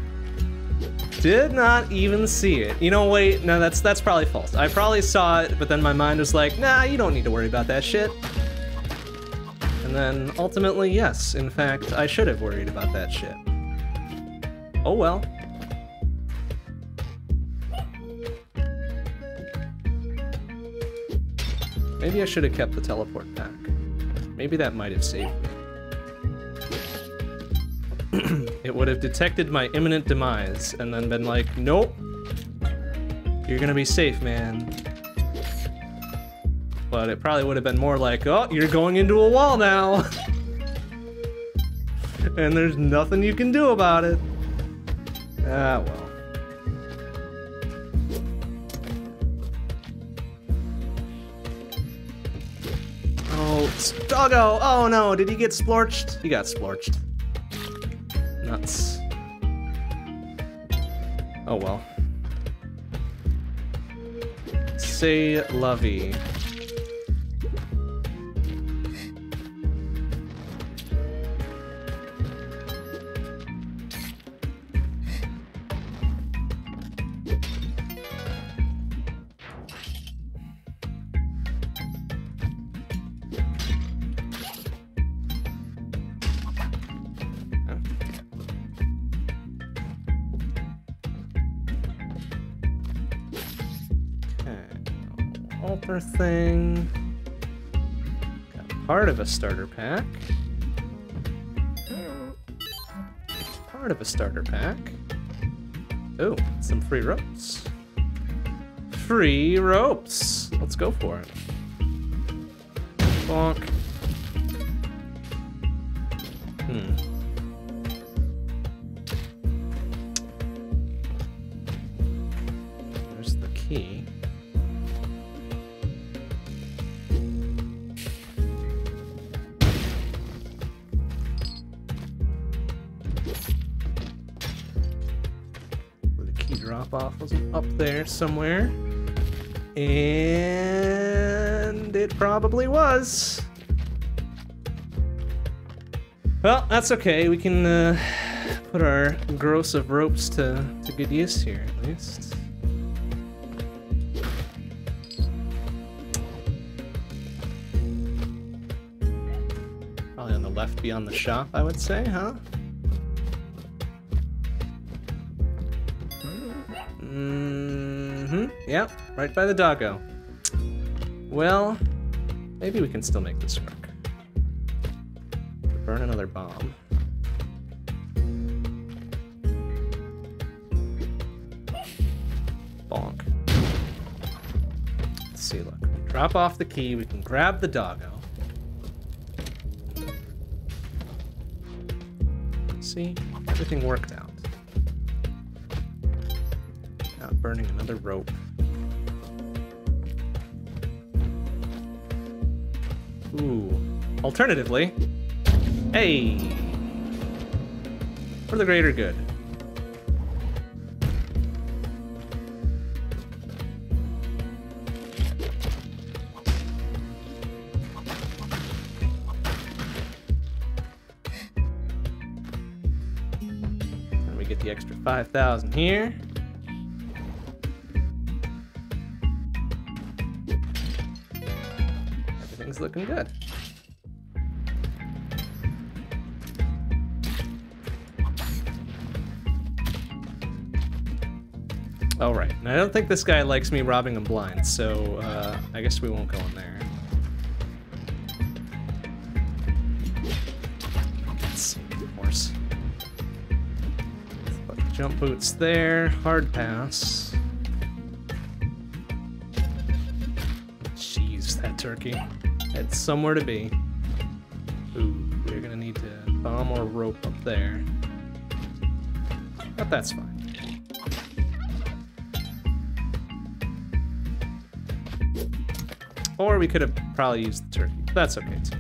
Did not even see it. You know, wait, no, that's that's probably false. I probably saw it, but then my mind was like, nah, you don't need to worry about that shit. And then ultimately, yes, in fact, I should have worried about that shit. Oh well. Maybe I should have kept the teleport pack. Maybe that might have saved me. it would have detected my imminent demise and then been like, nope. You're gonna be safe, man. But it probably would have been more like, oh, you're going into a wall now. and there's nothing you can do about it. Ah, well. Oh, doggo! Oh no, did he get splorched? He got splorched. Nuts. Oh well. Say lovey. Part of a starter pack. Part of a starter pack. Oh, some free ropes. Free ropes. Let's go for it. Bonk. Somewhere. And it probably was. Well, that's okay. We can uh, put our gross of ropes to, to good use here, at least. Probably on the left beyond the shop, I would say, huh? Yep, right by the doggo. Well, maybe we can still make this work. Burn another bomb. Bonk. Let's see, look. Drop off the key, we can grab the doggo. See? Everything worked out. Not burning another rope. Ooh. Alternatively, hey, for the greater good. And we get the extra 5,000 here. Everything's looking good. And I don't think this guy likes me robbing him blind, so uh, I guess we won't go in there. Horse. Jump boots there, hard pass. Jeez, that turkey It's somewhere to be. Ooh, we're gonna need to bomb or rope up there. But that's fine. Or we could have probably used the turkey. That's okay too.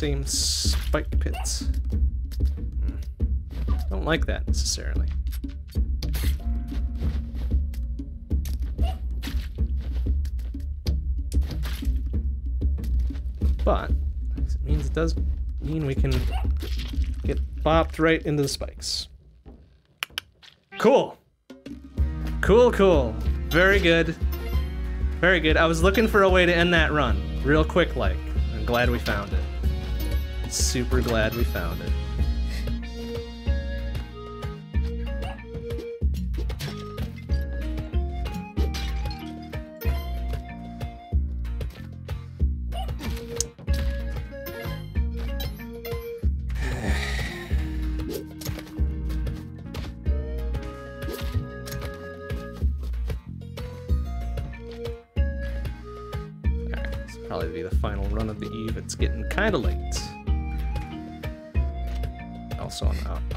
Same spike pits. Hmm. Don't like that necessarily. But it means it does mean we can get bopped right into the spikes. Cool. Cool, cool. Very good. Very good. I was looking for a way to end that run, real quick like. I'm glad we found it. Super glad we found it.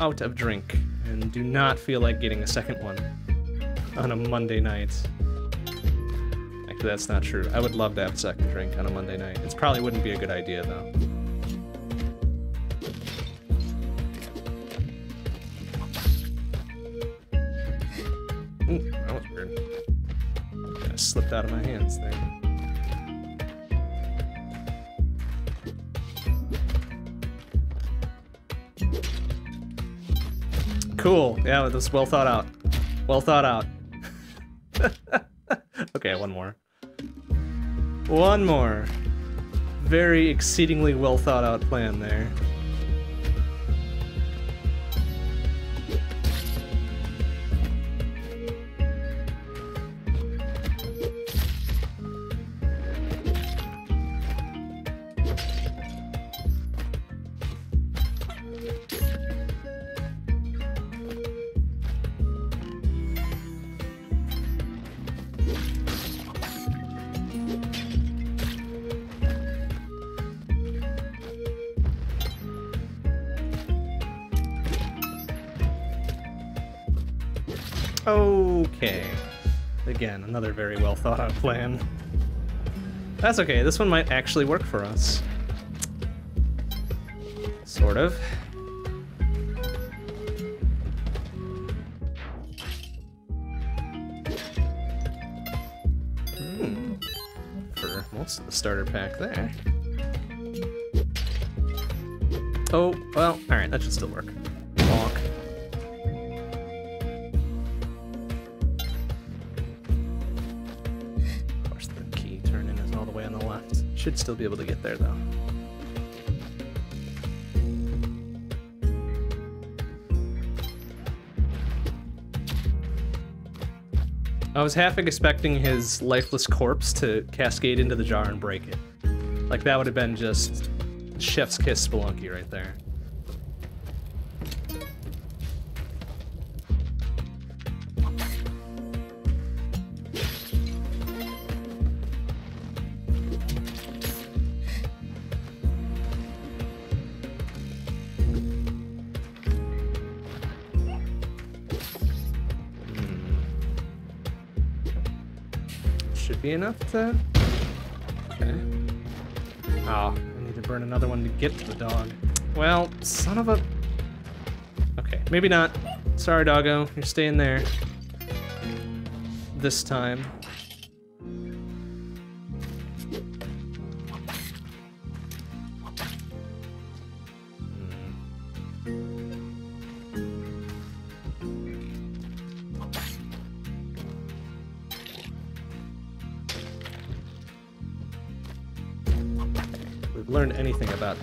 Out, of drink and do not feel like getting a second one on a Monday night. Actually, that's not true. I would love to have a second drink on a Monday night. It probably wouldn't be a good idea, though. Ooh, that was weird. Kinda slipped out of my hands there. Cool. Yeah, this well thought out. Well thought out. okay, one more. One more. Very exceedingly well thought out plan there. Thought out plan. That's okay, this one might actually work for us. Sort of. Hmm. For most of the starter pack there. Oh, well, alright, that should still work. Should still be able to get there, though. I was half expecting his lifeless corpse to cascade into the jar and break it. Like that would have been just chef's kiss Spelunky right there. Be enough to... Okay. Oh, I need to burn another one to get to the dog. Well, son of a... Okay, maybe not. Sorry, doggo. You're staying there. This time.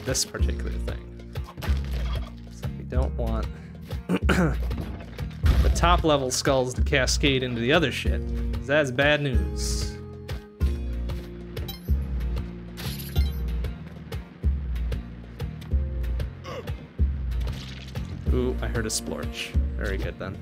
This particular thing. So we don't want the top level skulls to cascade into the other shit. That's bad news. Ooh, I heard a splorch. Very good then.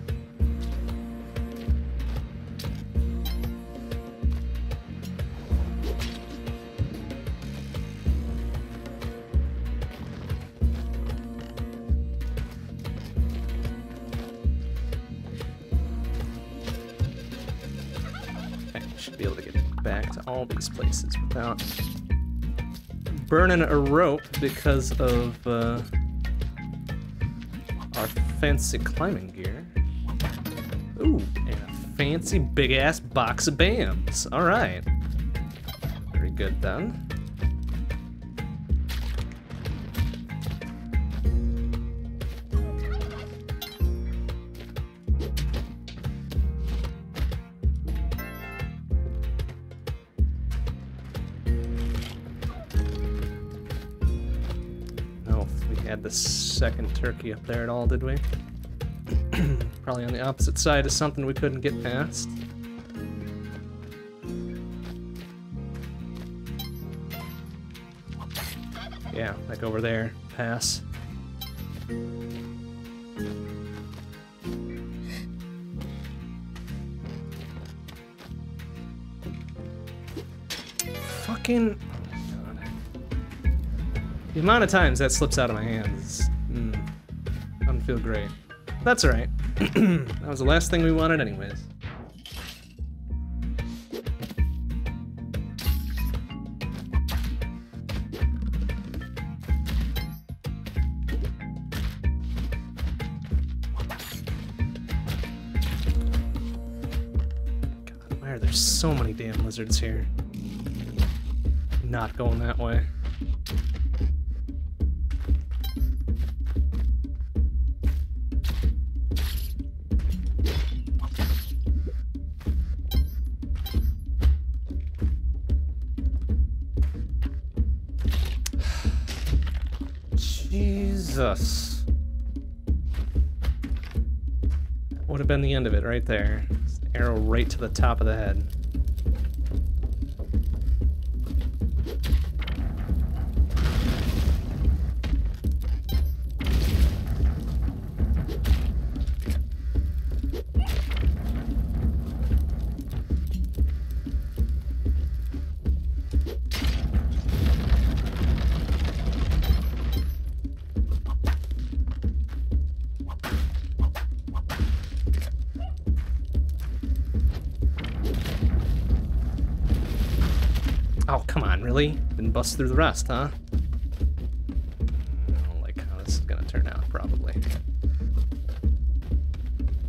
Burning a rope because of uh, our fancy climbing gear. Ooh, and a fancy big ass box of BAMs. All right. Very good then. Turkey up there at all, did we? Probably on the opposite side of something we couldn't get past. Yeah, like over there. Pass. Fucking. God. The amount of times that slips out of my hands, feel great. That's alright. that was the last thing we wanted anyways. God, why are there so many damn lizards here? Not going that way. End of it right there. Arrow right to the top of the head. Bust through the rest, huh? I don't like how this is gonna turn out, probably.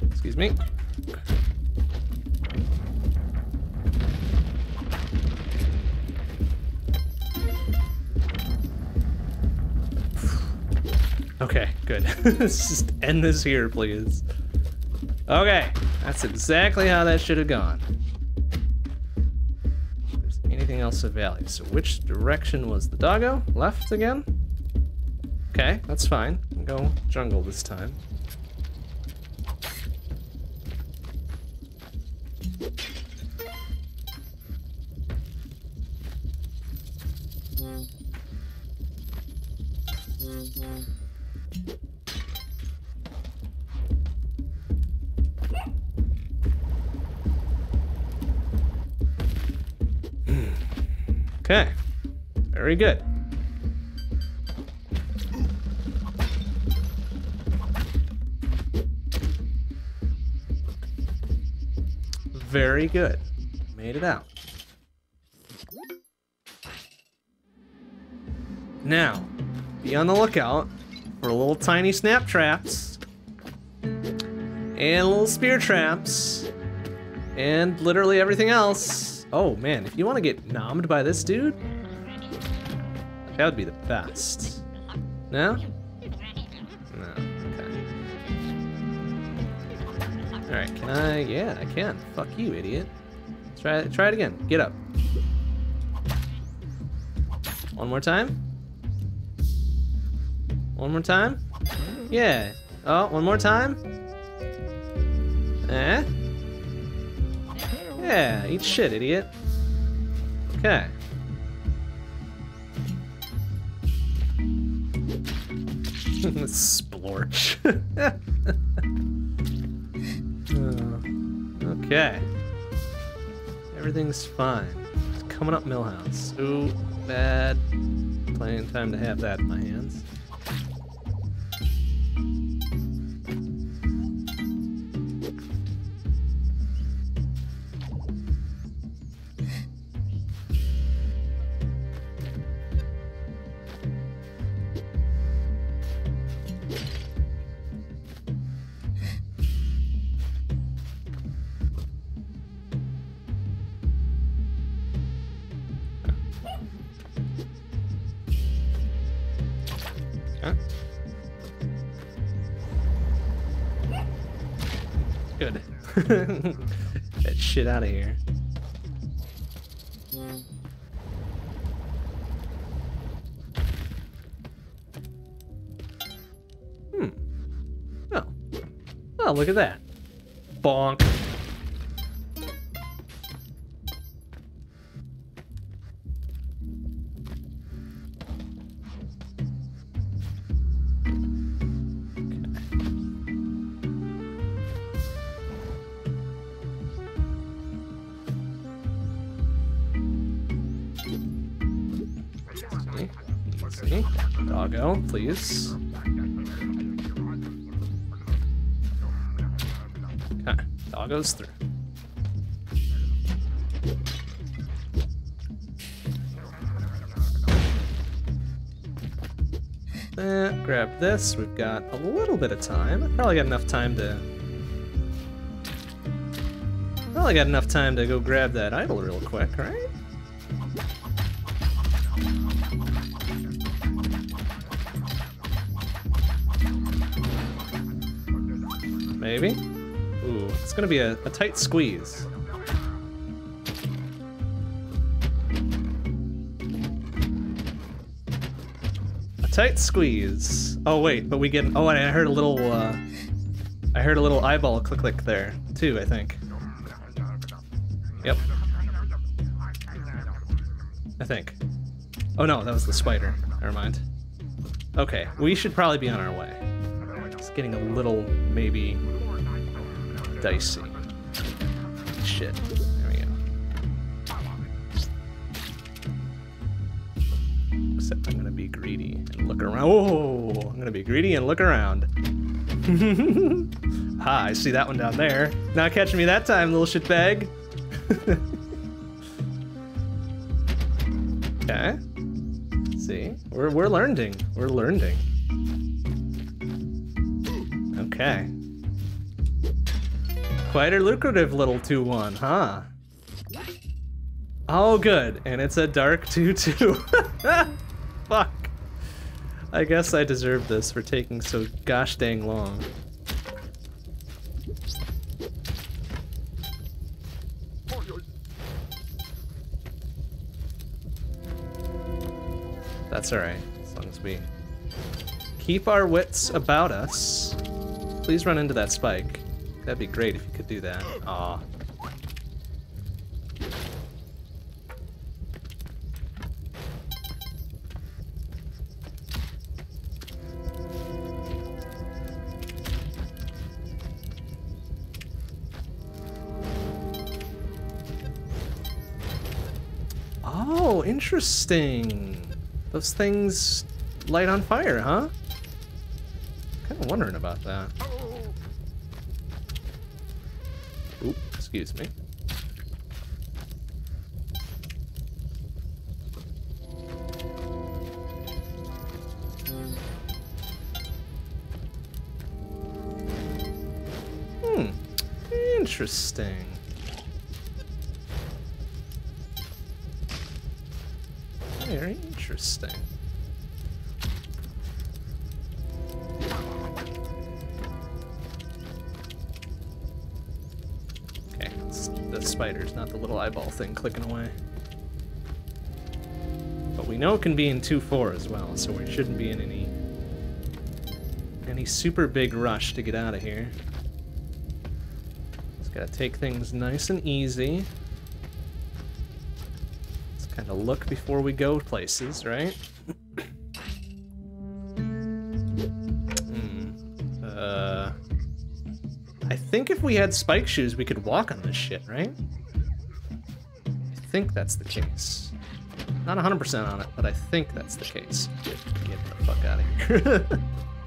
Excuse me. Okay, good. Let's just end this here, please. Okay, that's exactly how that should have gone. Else of. So which direction was the doggo? Left again? Okay, that's fine. Go jungle this time. Very good. Very good. Made it out. Now, be on the lookout for little tiny snap traps and little spear traps and literally everything else. Oh man, if you want to get nommed by this dude, that would be the best. No? No, okay. Alright, can I? Yeah, I can. Fuck you, idiot. Try, try it again. Get up. One more time. One more time. Yeah. Oh, one more time. Eh? Yeah, eat shit, idiot. Okay. Splorch. uh, okay. Everything's fine. Coming up Milhouse. Ooh, bad. Plenty of time to have that in my hands. Out of here. Hmm. Oh. Oh, look at that. Bonk. This. We've got a little bit of time. Probably got enough time to. Probably got enough time to go grab that idol real quick, right? Maybe? Ooh, it's gonna be a, a tight squeeze. A tight squeeze. Oh wait, but we get. Oh, and I heard a little. Uh, I heard a little eyeball click click there too. I think. Yep. I think. Oh no, that was the spider. Never mind. Okay, we should probably be on our way. It's getting a little, maybe, dicey. Shit. There we go. Except I'm gonna be greedy and look around. I'm gonna be greedy and look around. ha, ah, I see that one down there. Not catching me that time, little shitbag. okay. See, we're we're learning. We're learning. Okay. Quite a lucrative little 2-1, huh? Oh, good. And it's a dark 2-2. Fuck. I guess I deserve this for taking so gosh dang long. That's alright, as long as we keep our wits about us. Please run into that spike. That'd be great if you could do that. Aw. Interesting. Those things light on fire, huh? Kind of wondering about that. Oop, excuse me. Hmm, interesting. Very interesting. Okay, it's the spiders, not the little eyeball thing clicking away. But we know it can be in 2-4 as well, so we shouldn't be in any any super big rush to get out of here. Just gotta take things nice and easy. Let's look before we go places, right? Hmm. Uh, I think if we had spike shoes, we could walk on this shit, right? I think that's the case. Not 100% on it, but I think that's the case. Get, get the fuck out of here.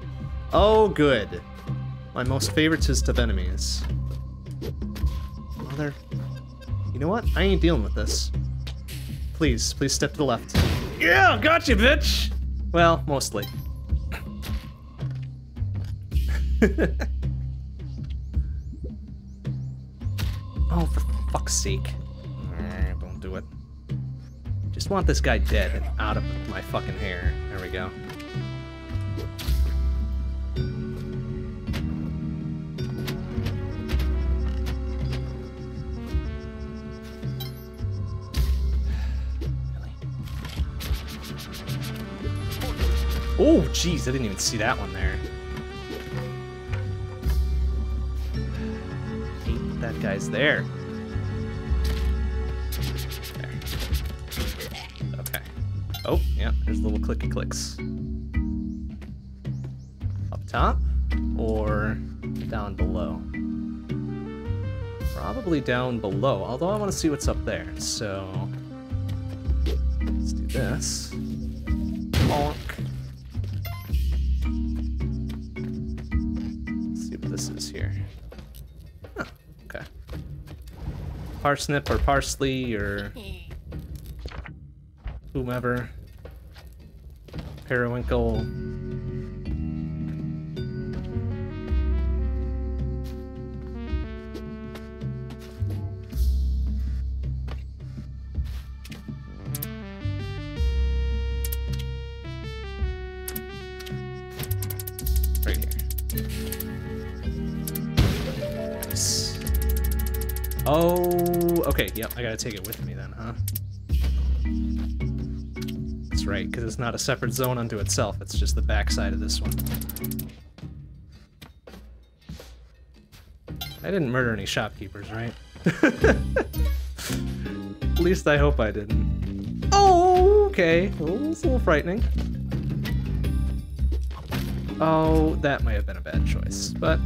oh, good. My most favorites of enemies. Mother. You know what? I ain't dealing with this. Please, please step to the left. Yeah, gotcha, bitch! Well, mostly. oh, for fuck's sake. Don't do it. Just want this guy dead and out of my fucking hair. There we go. Oh, jeez, I didn't even see that one there. Hate that guy's there. There. Okay. Oh, yeah, there's little clicky clicks. Up top or down below? Probably down below, although I want to see what's up there, so let's do this. Parsnip or parsley or whomever. Periwinkle. Okay. Yep, I gotta take it with me then, huh? That's right, because it's not a separate zone unto itself. It's just the backside of this one. I didn't murder any shopkeepers, right? At least I hope I didn't. Oh, okay. Well, it's a little frightening. Oh, that might have been a bad choice, but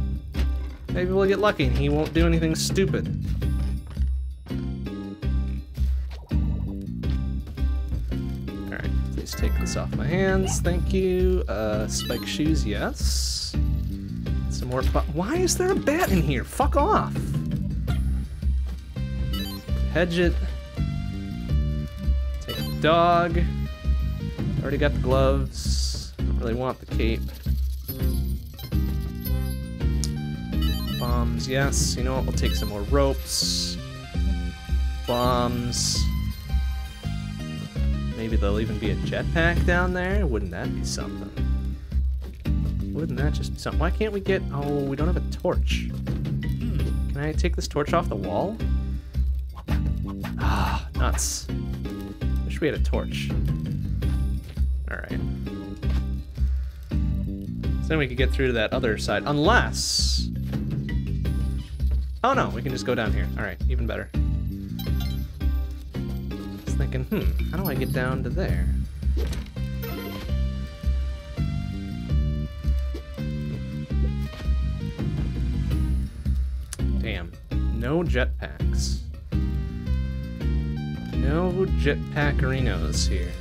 maybe we'll get lucky and he won't do anything stupid. Take this off my hands. Thank you. Uh, spike shoes, yes. Some more. Why is there a bat in here? Fuck off. Hedge it. Take the dog. Already got the gloves. Don't really want the cape. Bombs, yes. You know what? We'll take some more ropes. Bombs. Maybe there'll even be a jetpack down there. Wouldn't that be something? Wouldn't that just be something? Why can't we get... Oh, we don't have a torch. Can I take this torch off the wall? Ah, nuts. Wish we had a torch. Alright. So then we could get through to that other side. Unless... Oh no, we can just go down here. Alright, even better. Thinking, hmm, how do I get down to there? Damn. No jetpacks. No jetpackerinos here.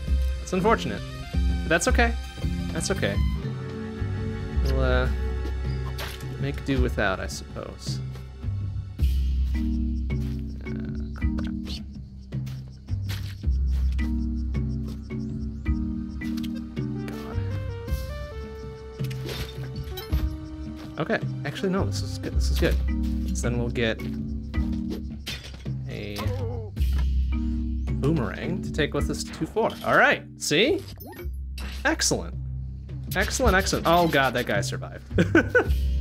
It's unfortunate. But that's okay. That's okay. We'll, uh, make do without, I suppose. Okay, actually no, this is good. This is good. So then we'll get a boomerang to take with us to 2-4. All right, see? Excellent. Excellent, excellent. Oh god, that guy survived.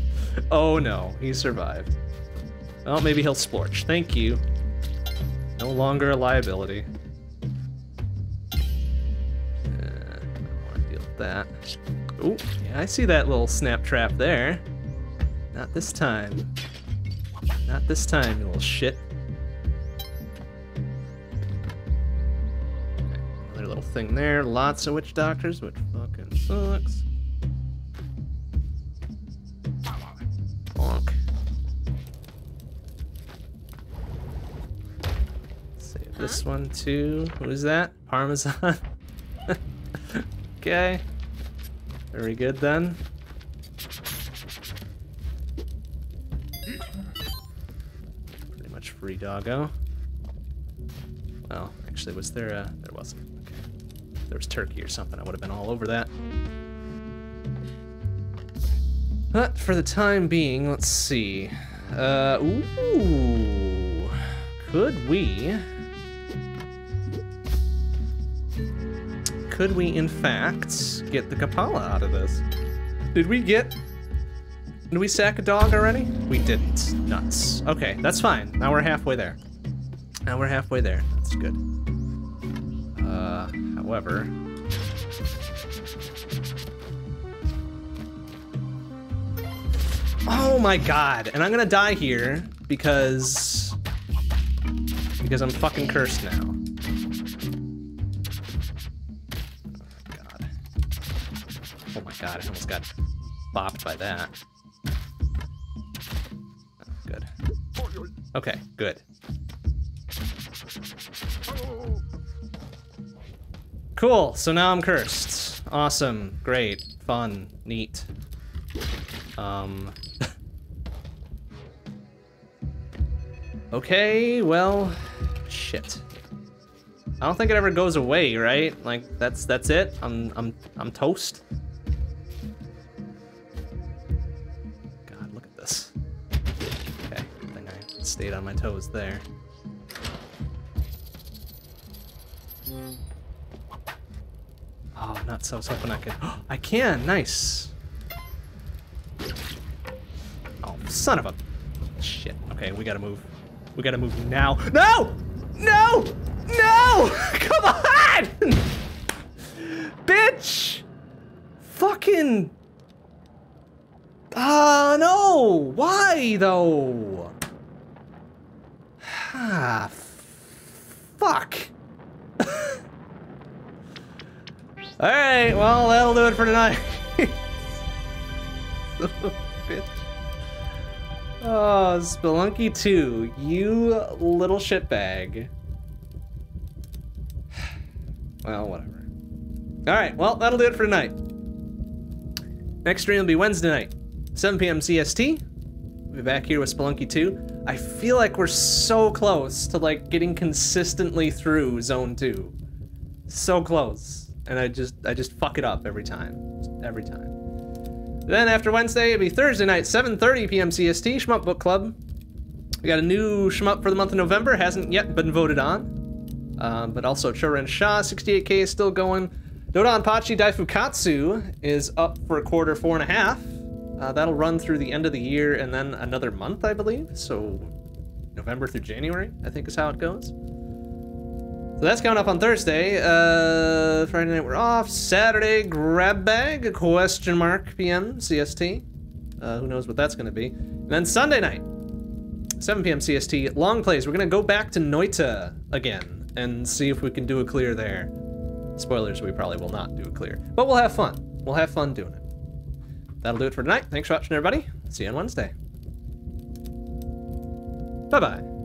oh no, he survived. Well, maybe he'll splorch. Thank you. No longer a liability. Uh, I don't want to deal with that. Oh, yeah, I see that little snap trap there. Not this time. Not this time, you little shit. Another little thing there. Lots of witch doctors, which fucking sucks. Bonk. Save this one too. Who's that? Parmesan? okay. Very good then. Free doggo. Well, actually, was there a... There wasn't. Okay. If there was turkey or something, I would have been all over that. But for the time being, let's see. Uh, ooh. Could we... Could we, in fact, get the Kapala out of this? Did we get did we sack a dog already? We didn't. Nuts. Okay, that's fine. Now we're halfway there. Now we're halfway there. That's good. Uh, however... Oh my god, and I'm gonna die here because... Because I'm fucking cursed now. Oh god. Oh my god, I almost got bopped by that. Okay, good. Cool, so now I'm cursed. Awesome, great, fun, neat. Um... okay, well, shit. I don't think it ever goes away, right? Like that's that's it. I'm I'm I'm toast. Stayed on my toes there. Oh, nuts. I was hoping I could. I can. Nice. Oh, son of a... Shit. Okay, we gotta move. We gotta move now. No! No! No! Come on! Bitch! Fucking... Ah, uh, no! Why, though? Ah, fuck. Alright, well, that'll do it for tonight. bitch. Oh, Spelunky 2, you little shitbag. Well, whatever. Alright, well, that'll do it for tonight. Next stream will be Wednesday night, 7 p.m. CST. Be back here with Spelunky 2. I feel like we're so close to like getting consistently through zone two. So close. And I just I just fuck it up every time. Just every time. Then after Wednesday, it'll be Thursday night, 7.30 p.m. CST, Shmup Book Club. We got a new Shmup for the month of November, hasn't yet been voted on. Um, but also Chorensha, 68k is still going. Dodonpachi Daifukkatsu is up for a quarter, four and a half. Uh, that'll run through the end of the year and then another month, I believe. So November through January, I think is how it goes. So that's coming up on Thursday. Uh, Friday night we're off. Saturday, grab bag, question mark PM CST. Uh, who knows what that's going to be. And then Sunday night, 7 p.m. CST, long plays. We're going to go back to Noita again and see if we can do a clear there. Spoilers, we probably will not do a clear. But we'll have fun. We'll have fun doing it. That'll do it for tonight. Thanks for watching, everybody. See you on Wednesday. Bye-bye.